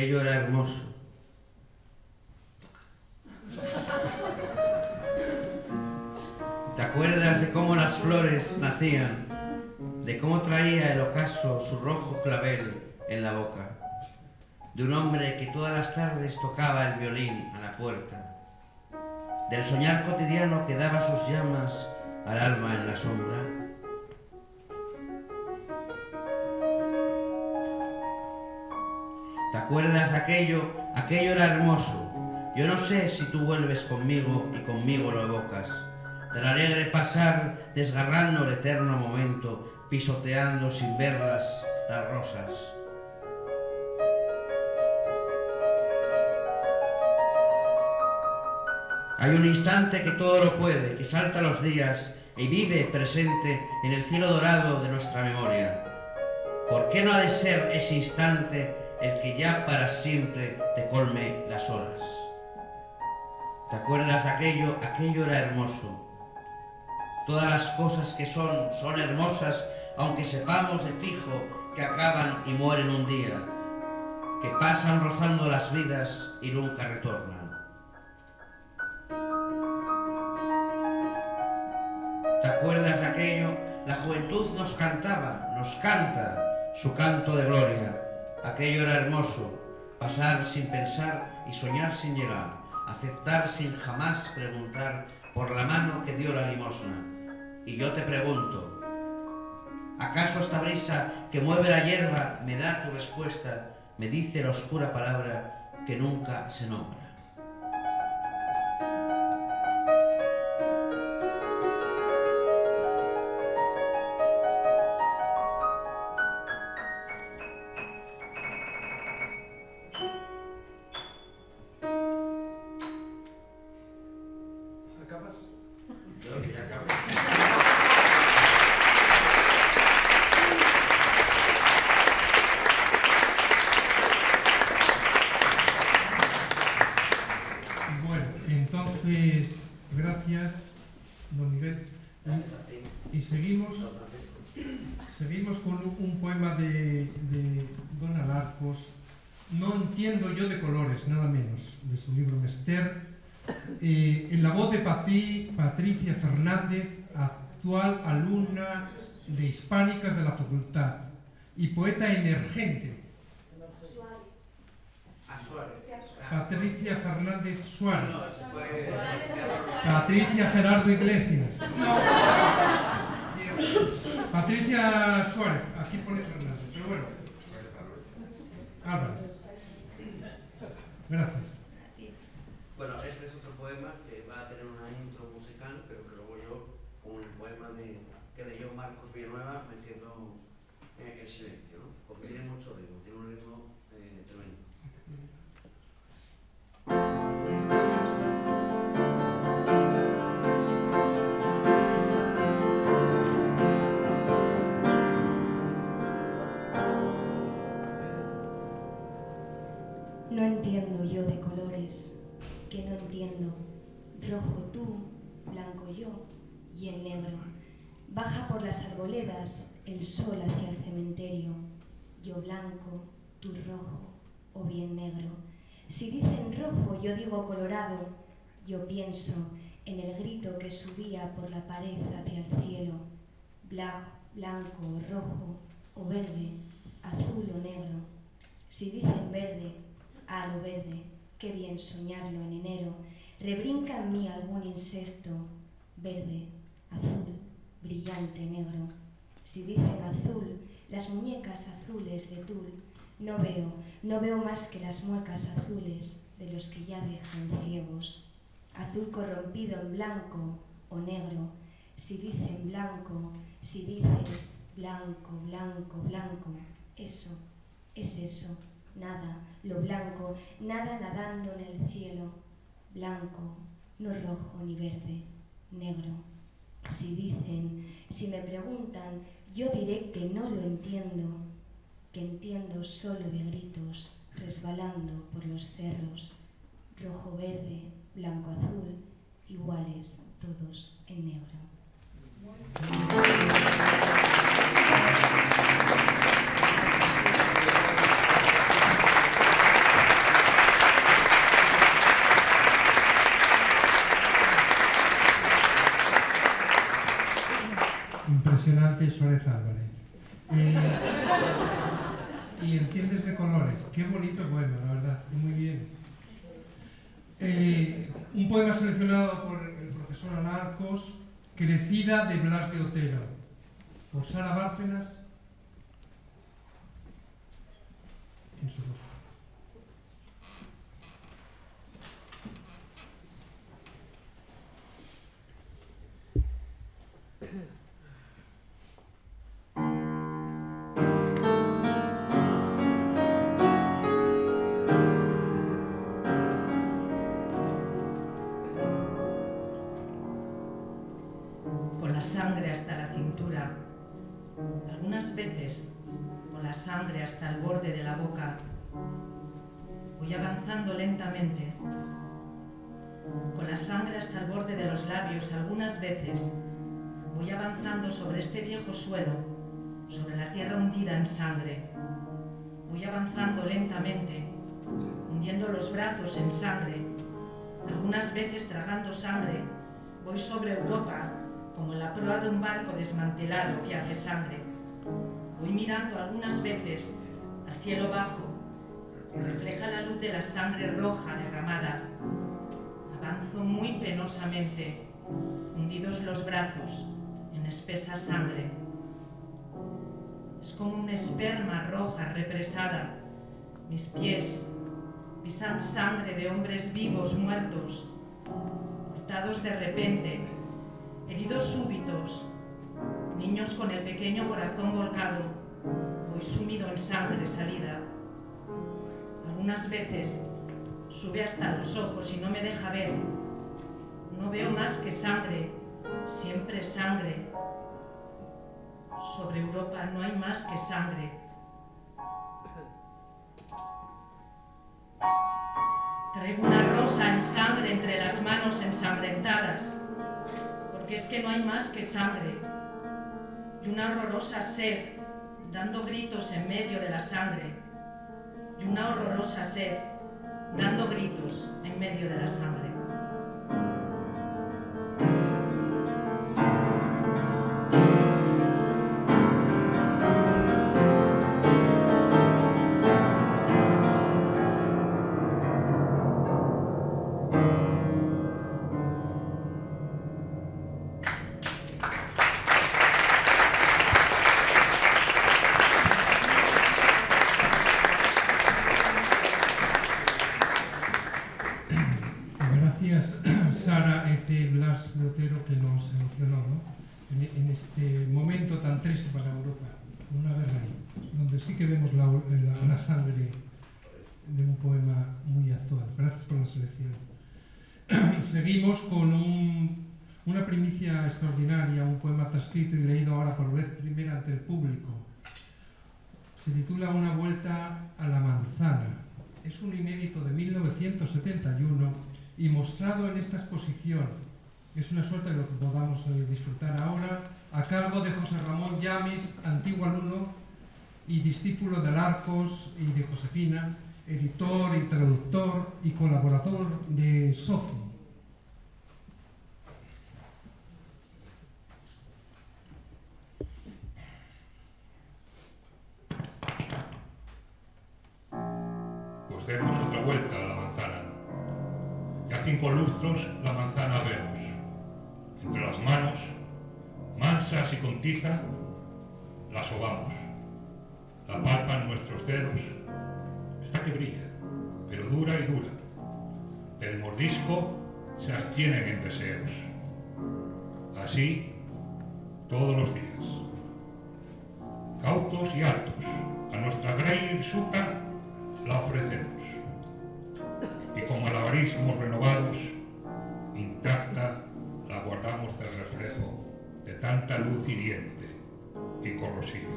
Speaker 1: Aquello era hermoso. ¿Te acuerdas de cómo las flores nacían? De cómo traía el ocaso su rojo clavel en la boca. De un hombre que todas las tardes tocaba el violín a la puerta. Del soñar cotidiano que daba sus llamas al alma en la sombra. Acuerdas aquello? Aquello era hermoso. Yo no sé si tú vuelves conmigo y conmigo lo evocas. Del alegre pasar, desgarrando el eterno momento, pisoteando sin verlas las rosas. Hay un instante que todo lo puede, que salta los días y vive presente en el cielo dorado de nuestra memoria. ¿Por qué no ha de ser ese instante el que ya para siempre te colme las horas? ¿Te acuerdas de aquello? Aquello era hermoso. Todas las cosas que son son hermosas, aunque sepamos de fijo que acaban y mueren un día, que pasan rozando las vidas y nunca retornan. ¿Te acuerdas de aquello? La juventud nos cantaba, nos canta su canto de gloria. Aquello era hermoso, pasar sin pensar y soñar sin llegar, aceptar sin jamás preguntar por la mano que dio la limosna. Y yo te pregunto, ¿acaso esta brisa que mueve la hierba me da tu respuesta, me dice la oscura palabra que nunca se nombra?
Speaker 13: Y poeta emergente. Patricia Fernández Suárez. Patricia Gerardo Iglesias. Patricia Suárez. Aquí pone Fernández. Pero bueno. Álvaro. Gracias.
Speaker 20: Bueno, este es otro poema que va a tener una intro musical, pero que luego yo, con el poema de, que leyó Marcos Villanueva, me entiendo eh, el silencio, ¿no? Porque tiene mucho ritmo, tiene un ritmo eh, tremendo.
Speaker 21: No entiendo yo de colores, que no entiendo. Rojo tú, blanco yo y el negro. Baja por las arboledas el sol hacia el cementerio. Yo blanco, tú rojo o bien negro. Si dicen rojo, yo digo colorado. Yo pienso en el grito que subía por la pared hacia el cielo. Bla- blanco rojo o verde, azul o negro. Si dicen verde, a lo verde, qué bien soñarlo en enero. Rebrinca en mí algún insecto, verde, azul, brillante, negro. Si dicen azul, las muñecas azules de tul, no veo, no veo más que las muecas azules de los que ya dejan ciegos. Azul corrompido en blanco o negro. Si dicen blanco, si dicen blanco, blanco, blanco, eso, es eso, nada, lo blanco, nada nadando en el cielo, blanco, no rojo ni verde, negro. Si dicen, si me preguntan, yo diré que no lo entiendo, que entiendo solo de gritos resbalando por los cerros, rojo, verde, blanco, azul, iguales todos en negro.
Speaker 13: Y entiendes de colores. Qué bonito poema, la verdad. Muy bien. Eh, un poema seleccionado por el profesor Alarcos, Crecida de Blas de Otero, por Sara Bárcenas, en su voz.
Speaker 18: Hasta la cintura, algunas veces con la sangre hasta el borde de la boca. Voy avanzando lentamente, con la sangre hasta el borde de los labios, algunas veces voy avanzando sobre este viejo suelo, sobre la tierra hundida en sangre. Voy avanzando lentamente, hundiendo los brazos en sangre, algunas veces tragando sangre. Voy sobre Europa como la proa de un barco desmantelado que hace sangre. Voy mirando algunas veces al cielo bajo que refleja la luz de la sangre roja derramada. Avanzo muy penosamente, hundidos los brazos en espesa sangre. Es como una esperma roja represada. Mis pies pisan sangre de hombres vivos muertos, cortados de repente, heridos súbitos, niños con el pequeño corazón volcado, voy sumido en sangre salida. Algunas veces sube hasta los ojos y no me deja ver. No veo más que sangre, siempre sangre. Sobre Europa no hay más que sangre. Traigo una rosa en sangre entre las manos ensangrentadas, porque es que no hay más que sangre. Y una horrorosa sed, dando gritos en medio de la sangre. Y una horrorosa sed, dando gritos en medio de la sangre.
Speaker 13: Público. Se titula Una vuelta a la manzana. Es un inédito de 1971 y mostrado en esta exposición. Es una suerte lo que podamos eh, disfrutar ahora a cargo de José Ramón Llamis, antiguo alumno y discípulo de Arcos y de Josefina, editor y traductor y colaborador de Sofi.
Speaker 22: Demos otra vuelta a la manzana. Y a cinco lustros la manzana vemos. Entre las manos, mansas y con tiza, la sobamos. La palpan nuestros dedos. Está que brilla, pero dura y dura. Del mordisco se abstienen en deseos. Así, todos los días. Cautos y altos, a nuestra grey hirsuta la ofrecemos. Y como alabarismos renovados, intacta la guardamos del reflejo de tanta luz hiriente y corrosiva,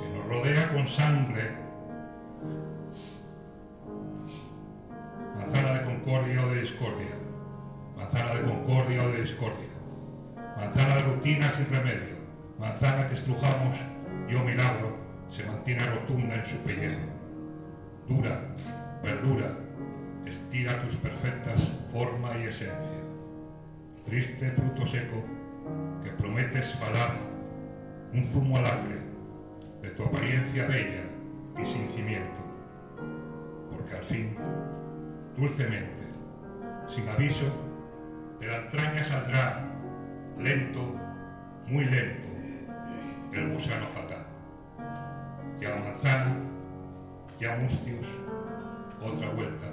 Speaker 22: que nos rodea con sangre. Manzana de concordia o de discordia, manzana de concordia o de discordia, manzana de rutina sin remedio, manzana que estrujamos y, milagro, se mantiene rotunda en su pellejo dura, verdura, estira tus perfectas forma y esencia. Triste fruto seco, que prometes falaz, un zumo alacre de tu apariencia bella y sin cimiento. Porque al fin, dulcemente, sin aviso, de la entraña saldrá, lento, muy lento, el gusano fatal. Y a la manzana, ya mustios, otra vuelta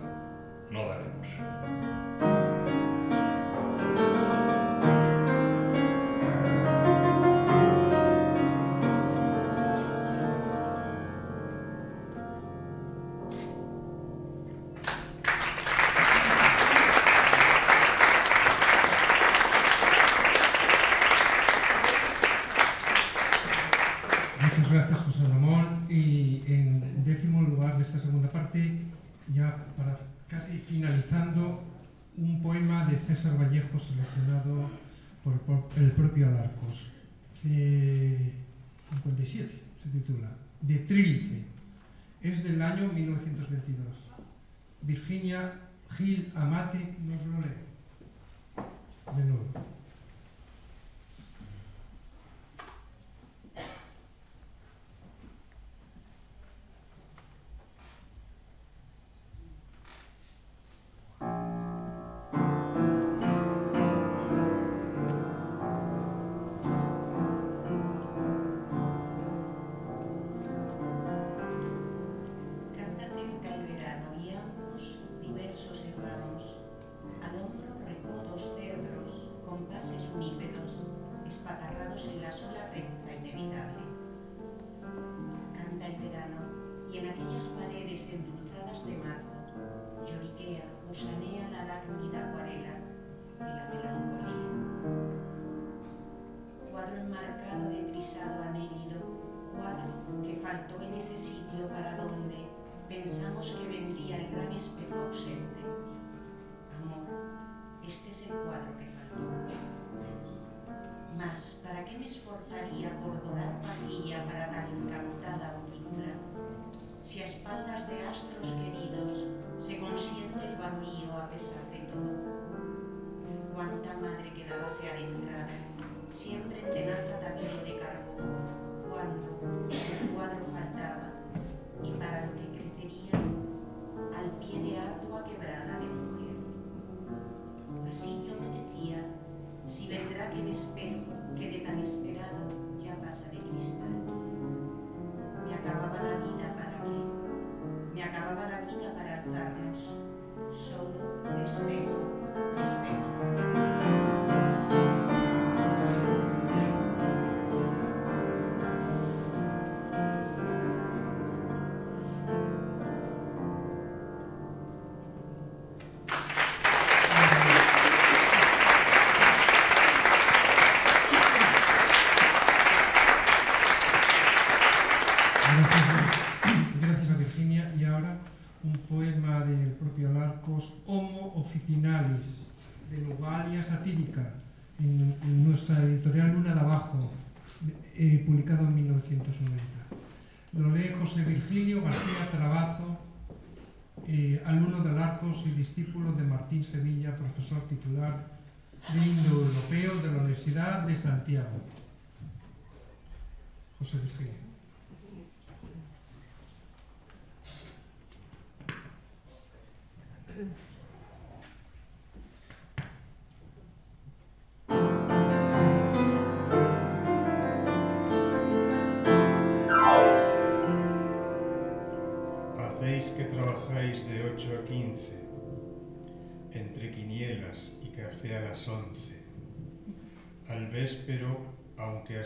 Speaker 22: no daremos.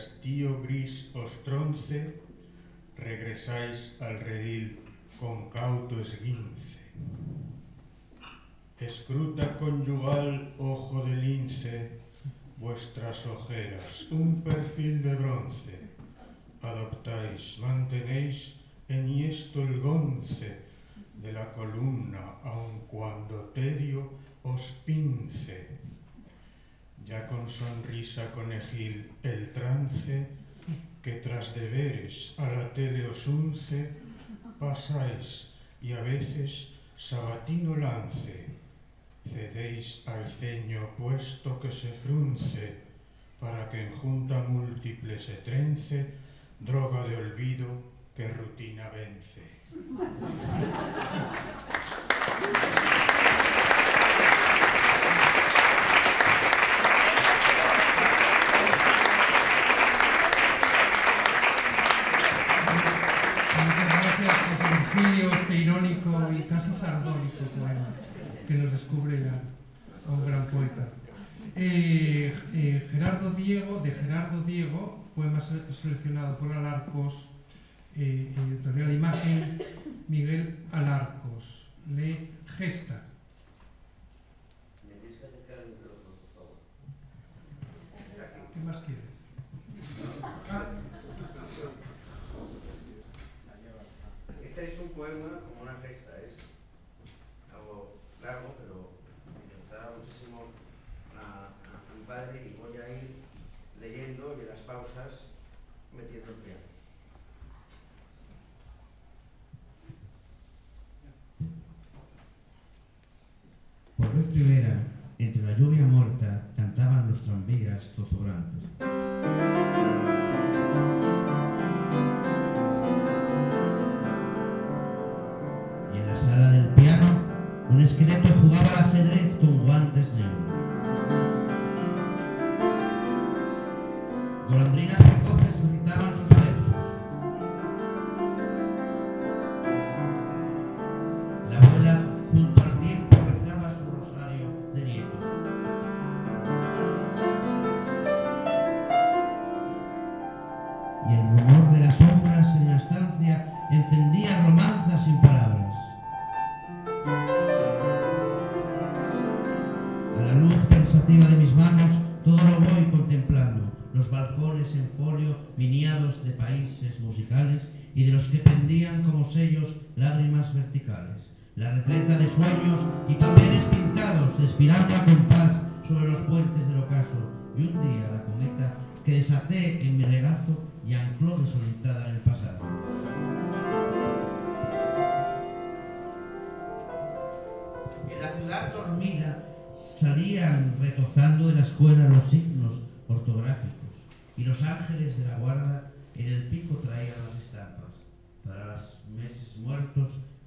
Speaker 6: Hastío gris os tronce, regresáis al redil con cauto esguince. Escruta conyugal ojo de lince vuestras ojeras, un perfil de bronce. Adoptáis, mantenéis enhiesto el gonce de la columna, aun cuando tedio os pince. Ya con sonrisa conejil el trance que tras deberes a la tele os unce, pasáis y a veces sabatino lance, cedéis al ceño puesto que se frunce, para que en junta múltiple se trence, droga de olvido que rutina vence.
Speaker 13: casi sardónico poema que nos descubre a, a un gran poeta. Eh, eh, Gerardo Diego, de Gerardo Diego, poema se- seleccionado por Alarcos, eh, editorial Imagen, Miguel Alarcos. Lee Gesta. ¿Qué más quieres?
Speaker 20: Este es un poema como una gesta, cargo, pero me gustaba muchísimo a, a, a mi padre y voy a ir leyendo y en las pausas metiendo el piano.
Speaker 1: Por vez primera, entre la lluvia morta, cantaban los tranvías zozobrantes. Un esqueleto jugaba al ajedrez con guantes negros. Golondrinas precoces recitaban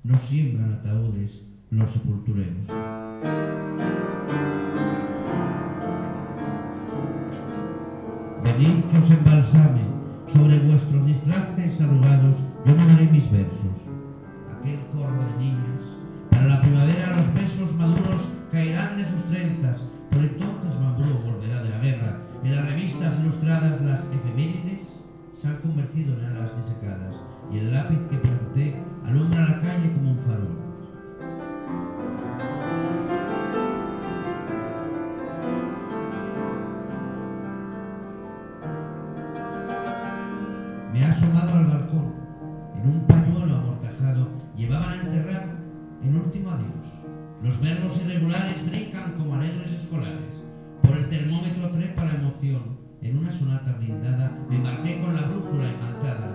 Speaker 1: no siembran ataúdes los sepultureros. Venid que os embalsame, sobre vuestros disfraces arrugados yo moveré mis versos. Aquel corro de niñas, para la primavera los besos maduros caerán de sus trenzas, por entonces Mambrú volverá de la guerra, en las revistas ilustradas las efemérides se han convertido en alas disecadas y el lápiz que planté alumbra la calle como un farol. Me ha asomado al balcón. En un pañuelo amortajado llevaban enterrado en último adiós. Los verbos irregulares brincan como alegres escolares. Por el termómetro trepa la emoción. En una sonata blindada me embarqué con la brújula imantada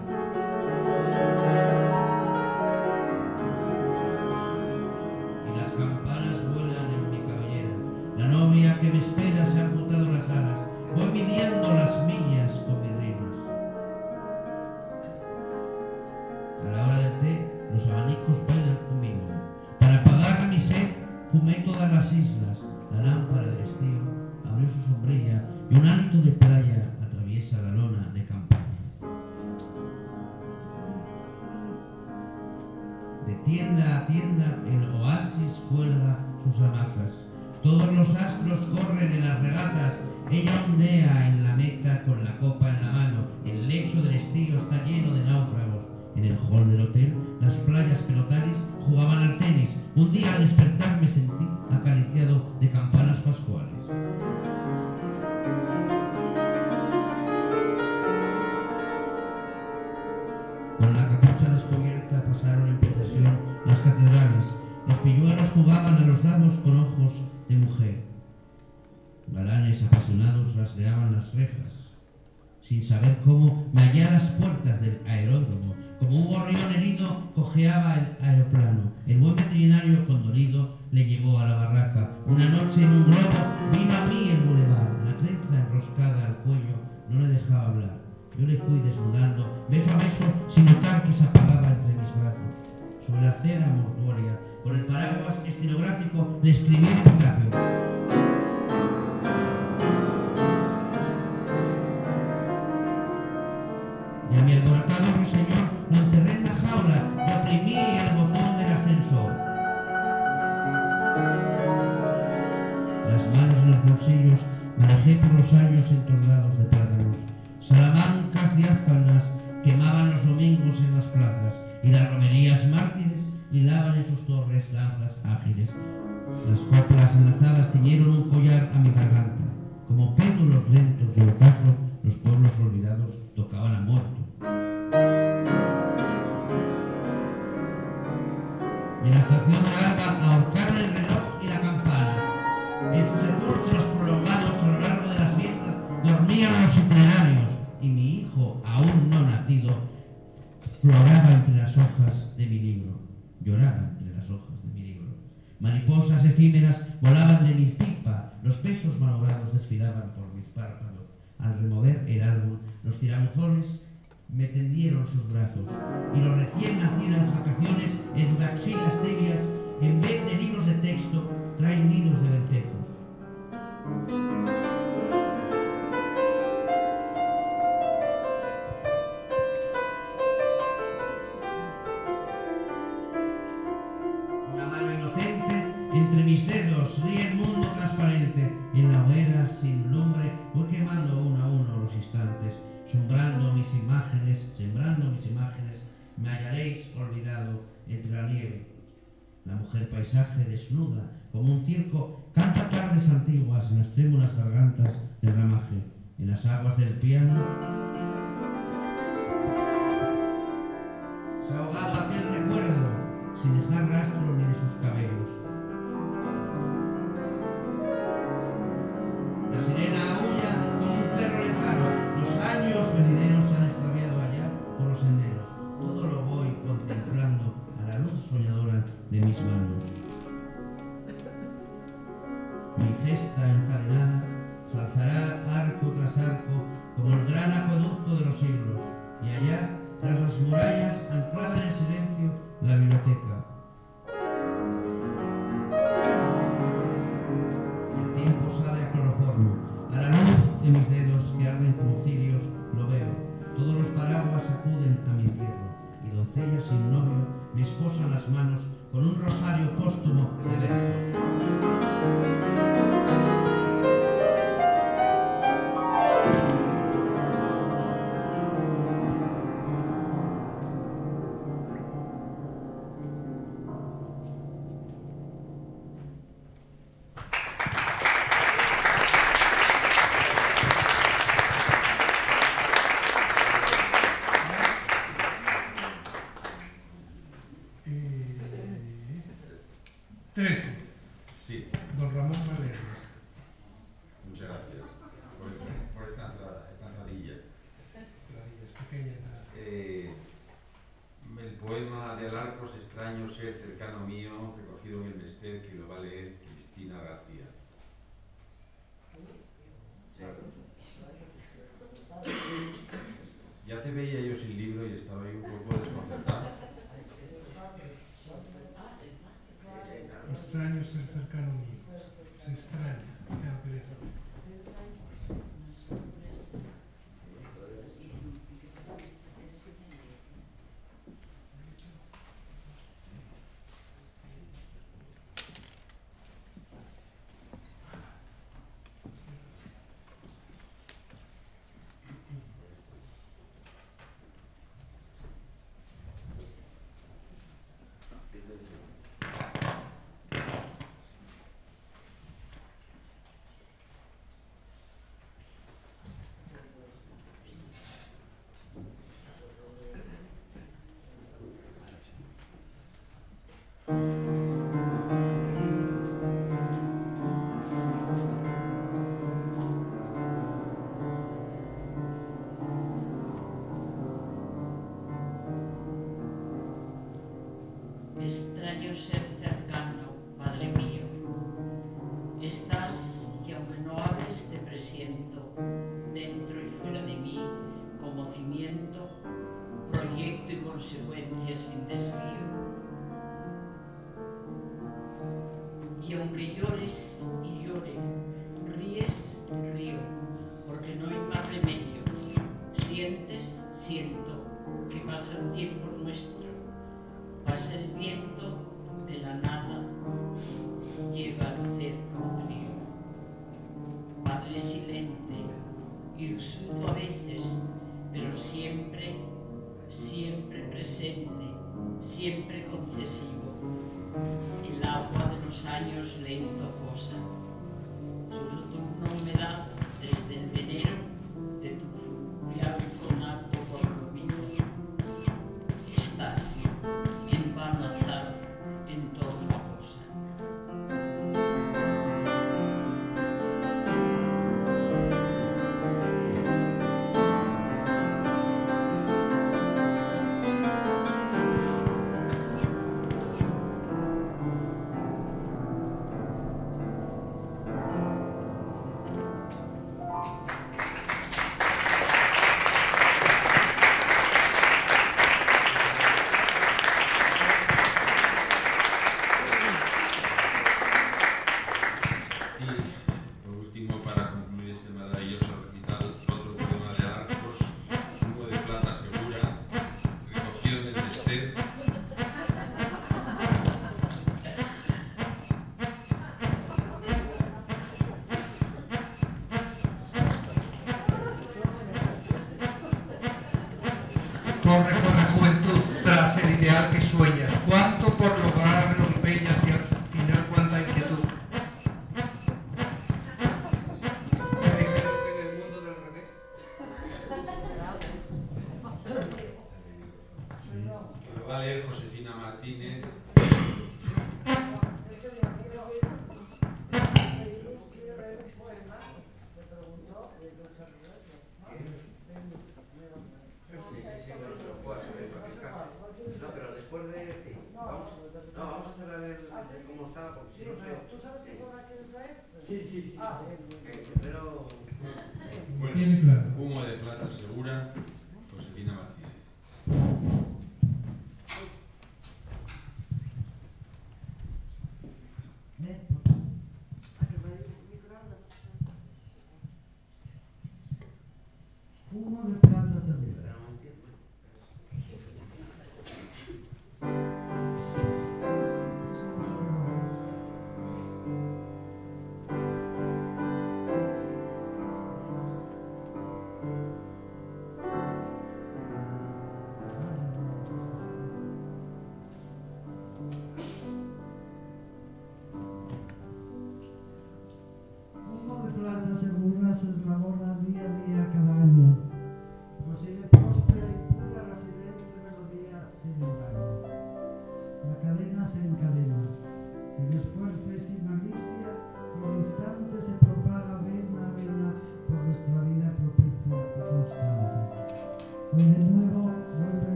Speaker 1: Mariposas efímeras volaban de mi pipa, los pesos malogrados desfilaban por mis párpados. Al remover el árbol, los tiramozones me tendieron sus brazos y los recién nacidas vacaciones en sus axilas tibias, en vez de libros de texto, traen nidos de vencejos.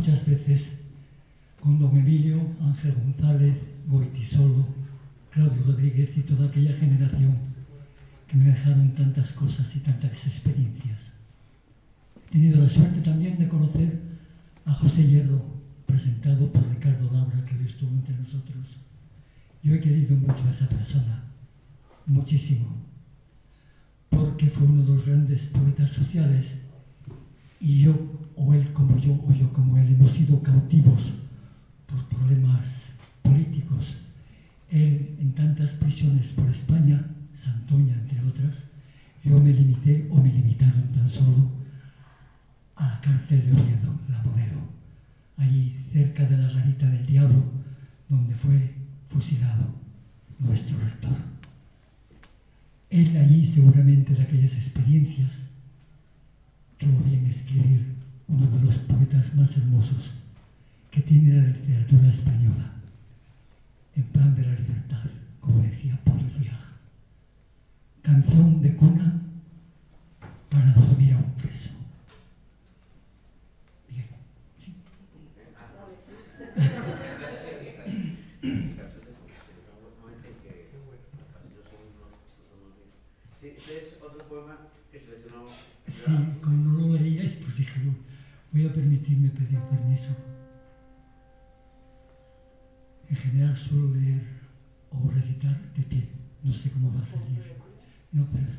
Speaker 23: Muchas veces con don Emilio, Ángel González, Goitisolo, Claudio Rodríguez y toda aquella generación que me dejaron tantas cosas y tantas experiencias. He tenido la suerte también de conocer a José Hierro, presentado por Ricardo Labra, que hoy estuvo entre nosotros. Yo he querido mucho a esa persona, muchísimo, porque fue uno de los grandes poetas sociales y yo, o él como yo, o yo como él, hemos sido cautivos por problemas políticos. Él en tantas prisiones por España, Santoña entre otras, yo me limité o me limitaron tan solo a la cárcel de Oviedo, la modelo, allí cerca de la garita del diablo, donde fue fusilado nuestro rector. Él allí seguramente de aquellas experiencias tuvo bien escribir uno de los poetas más hermosos que tiene la literatura española, en plan de la libertad, como decía Paul Riag. Canción de cuna para dormir a un preso. Bien. Sí.
Speaker 1: Es otro poema que seleccionó.
Speaker 23: Sí, como no lo leíais, pues dije, no, voy a permitirme pedir permiso. En general suelo leer o recitar de pie. No sé cómo va a salir. No, pero es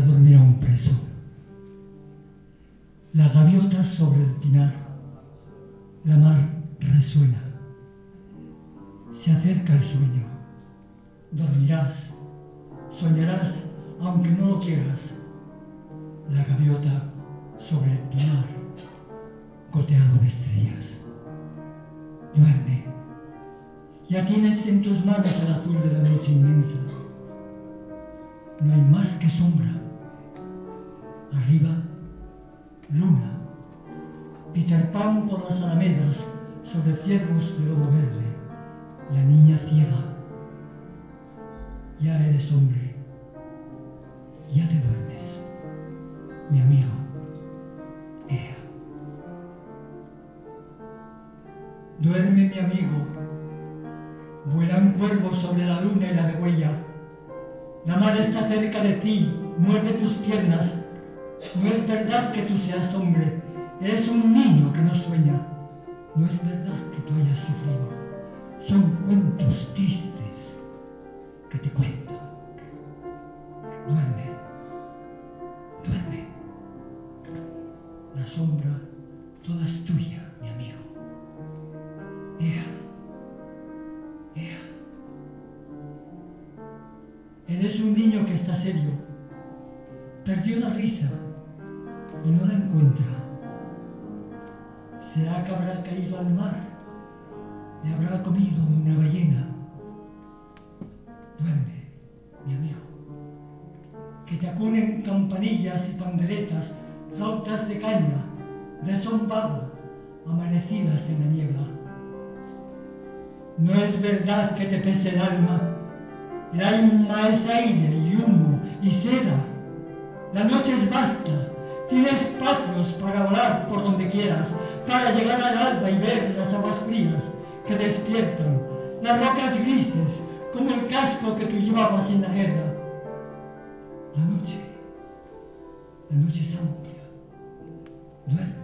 Speaker 23: para dormir a un preso. La gaviota sobre el pinar, la mar resuena. Se acerca el sueño. Dormirás, soñarás, aunque no lo quieras. La gaviota sobre el pinar, goteado de estrellas. Duerme. Ya tienes en tus manos el azul de la noche inmensa no hay más que sombra. Arriba, luna. Peter Pan por las alamedas, sobre ciervos de lobo verde. La niña ciega. Ya eres hombre. Ya te duermes. Mi amigo. Ea. Duerme mi amigo. Vuelan cuervos sobre la luna y la degüella. La mar está cerca de ti, muerde tus piernas. No es verdad que tú seas hombre, eres un niño que no sueña. No es verdad que tú hayas sufrido. Son cuentos tristes que te cuento. Duerme, duerme. La sombra toda es tuya, mi amigo. Ea, ea. Eres un niño que está serio. Perdió la risa que habrá caído al mar? ¿Le habrá comido una ballena? Duerme, mi amigo. Que te acunen campanillas y panderetas, flautas de caña, de amanecidas en la niebla. No es verdad que te pese el alma el alma es aire y humo y seda. La noche es vasta. Tiene espacios para volar por donde quieras, para llegar al alba y ver las aguas frías que despiertan, las rocas grises como el casco que tú llevabas en la guerra. La noche, la noche es amplia. Duerme,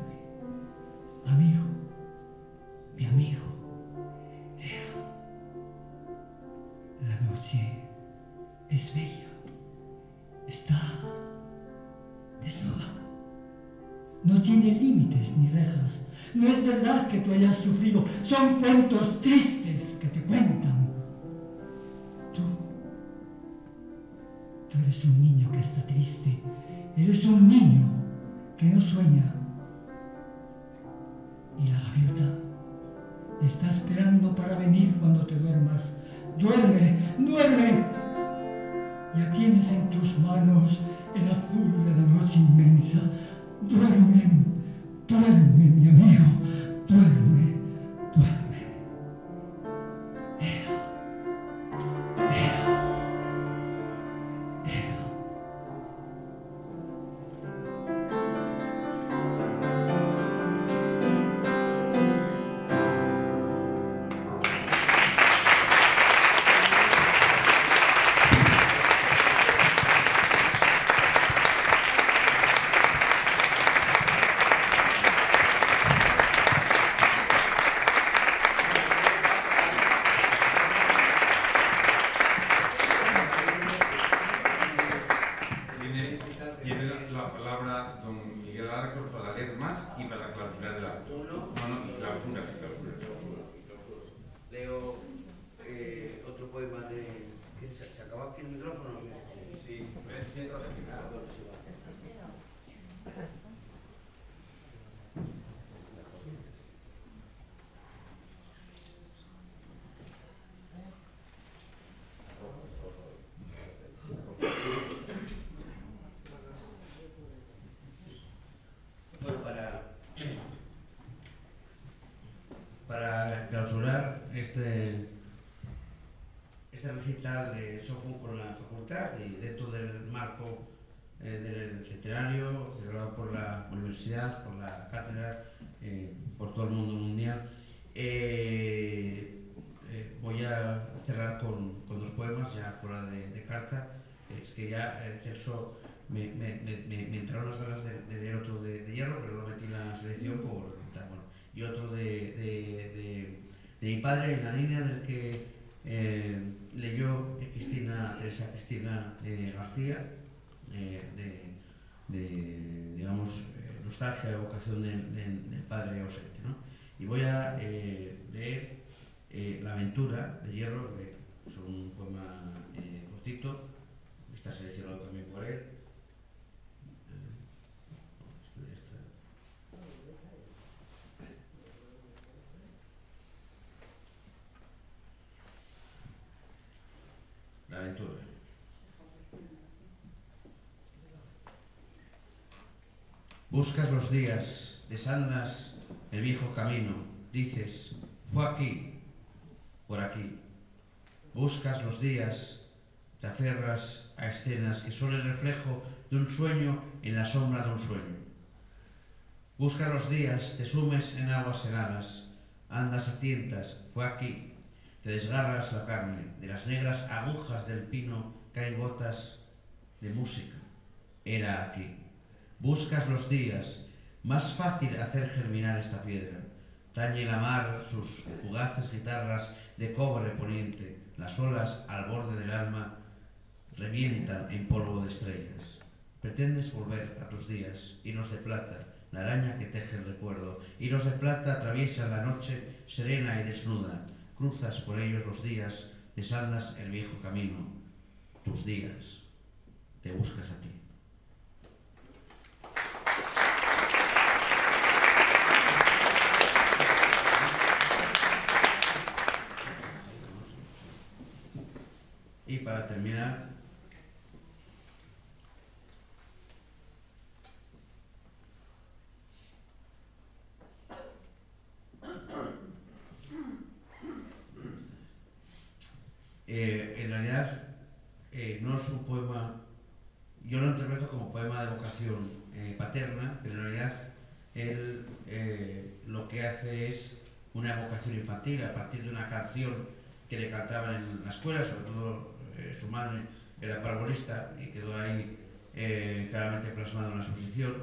Speaker 23: amigo, mi amigo. La noche es bella, está desnuda. No tiene límites ni rejas. No es verdad que tú hayas sufrido, son cuentos tristes que te cuentan. Tú, tú eres un niño que está triste, eres un niño que no sueña. Y la gaviota está esperando para venir cuando te duermas. Duerme, duerme. Ya tienes en tus manos el azul de la noche inmensa. Duerme, duerme, mi amigo, duerme.
Speaker 1: Recital de la facultad y del marco eh, del centenario celebrado por la universidad, por la cátedra, eh, por todo el mundo mundial, eh, eh, voy a cerrar con, con dos poemas ya fuera de, de carta. Es que ya el Celso me, me, me, me, me entraron las ganas de, de leer otro de, de hierro, pero no metí en la selección por tal, bueno, y otro de, de, de, de mi padre en la línea del que eh, leyó Cristina, Teresa Cristina eh, García, eh, de, de, digamos, eh, nostalgia, evocación del, del, del padre ausente. ¿no? Y voy a eh, leer eh, La aventura de Hierro, que es un poema eh, cortito, está seleccionado también por él. La aventura. Buscas los días, desandas el viejo camino, dices, fue aquí, por aquí. Buscas los días, te aferras a escenas que son el reflejo de un sueño en la sombra de un sueño. Buscas los días, te sumes en aguas heladas, andas a tientas, fue aquí. Te desgarras la carne, de las negras agujas del pino caen gotas de música. Era aquí. Buscas los días, más fácil hacer germinar esta piedra. Tañe la mar sus fugaces guitarras de cobre poniente, las olas al borde del alma revientan en polvo de estrellas. Pretendes volver a tus días, hilos de plata, la araña que teje el recuerdo. Hilos de plata atraviesan la noche serena y desnuda. Cruzas por ellos los días, desandas el viejo camino. Tus días, te buscas a ti. Y para terminar, eh, en realidad eh, no es un poema, yo lo interpreto como poema de vocación eh, paterna, pero en realidad él lo que hace es una vocación infantil a partir de una canción que le cantaban en la escuela, sobre todo eh, su madre era parbolista y quedó ahí eh, claramente plasmado en la exposición.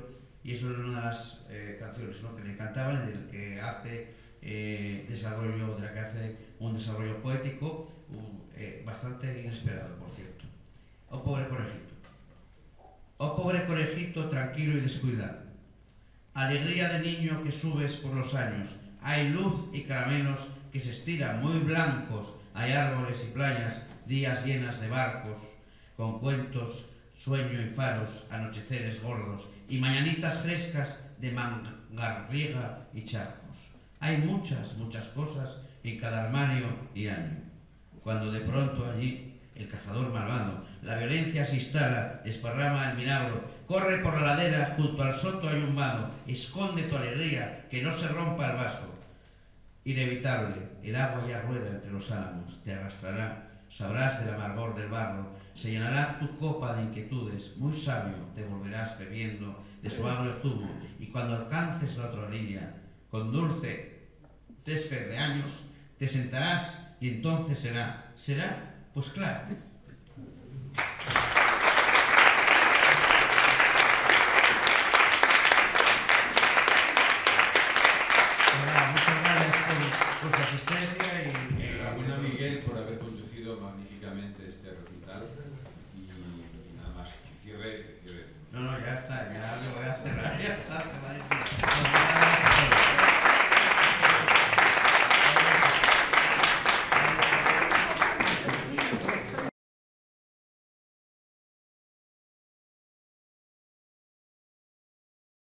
Speaker 1: Y eso es una de las eh, canciones ¿no? que le encantaban, del que hace eh, desarrollo, de la que hace un desarrollo poético un, eh, bastante inesperado, por cierto. O pobre conejito. O pobre conejito tranquilo y descuidado. Alegría de niño que subes por los años. Hay luz y caramelos que se estiran muy blancos. Hay árboles y playas días llenas de barcos, con cuentos, sueño y faros, anocheceres gordos y mañanitas frescas de mangarriega y charcos. Hay muchas, muchas cosas en cada armario y año. Cuando de pronto allí el cazador malvado, la violencia se instala, desparrama el milagro, corre por la ladera junto al soto hay un vado, esconde tu alegría, que no se rompa el vaso. Inevitable, el agua ya rueda entre los álamos, te arrastrará, sabrás del amargor del barro, se llenará tu copa de inquietudes, muy sabio te volverás bebiendo de su agrio zumo, y cuando alcances la otra orilla, con dulce césped de años, te sentarás y entonces será, será, pues claro,
Speaker 2: este resultado y, nada más. Cierre.
Speaker 1: No, no, ya está, ya lo voy a cerrar, ya está.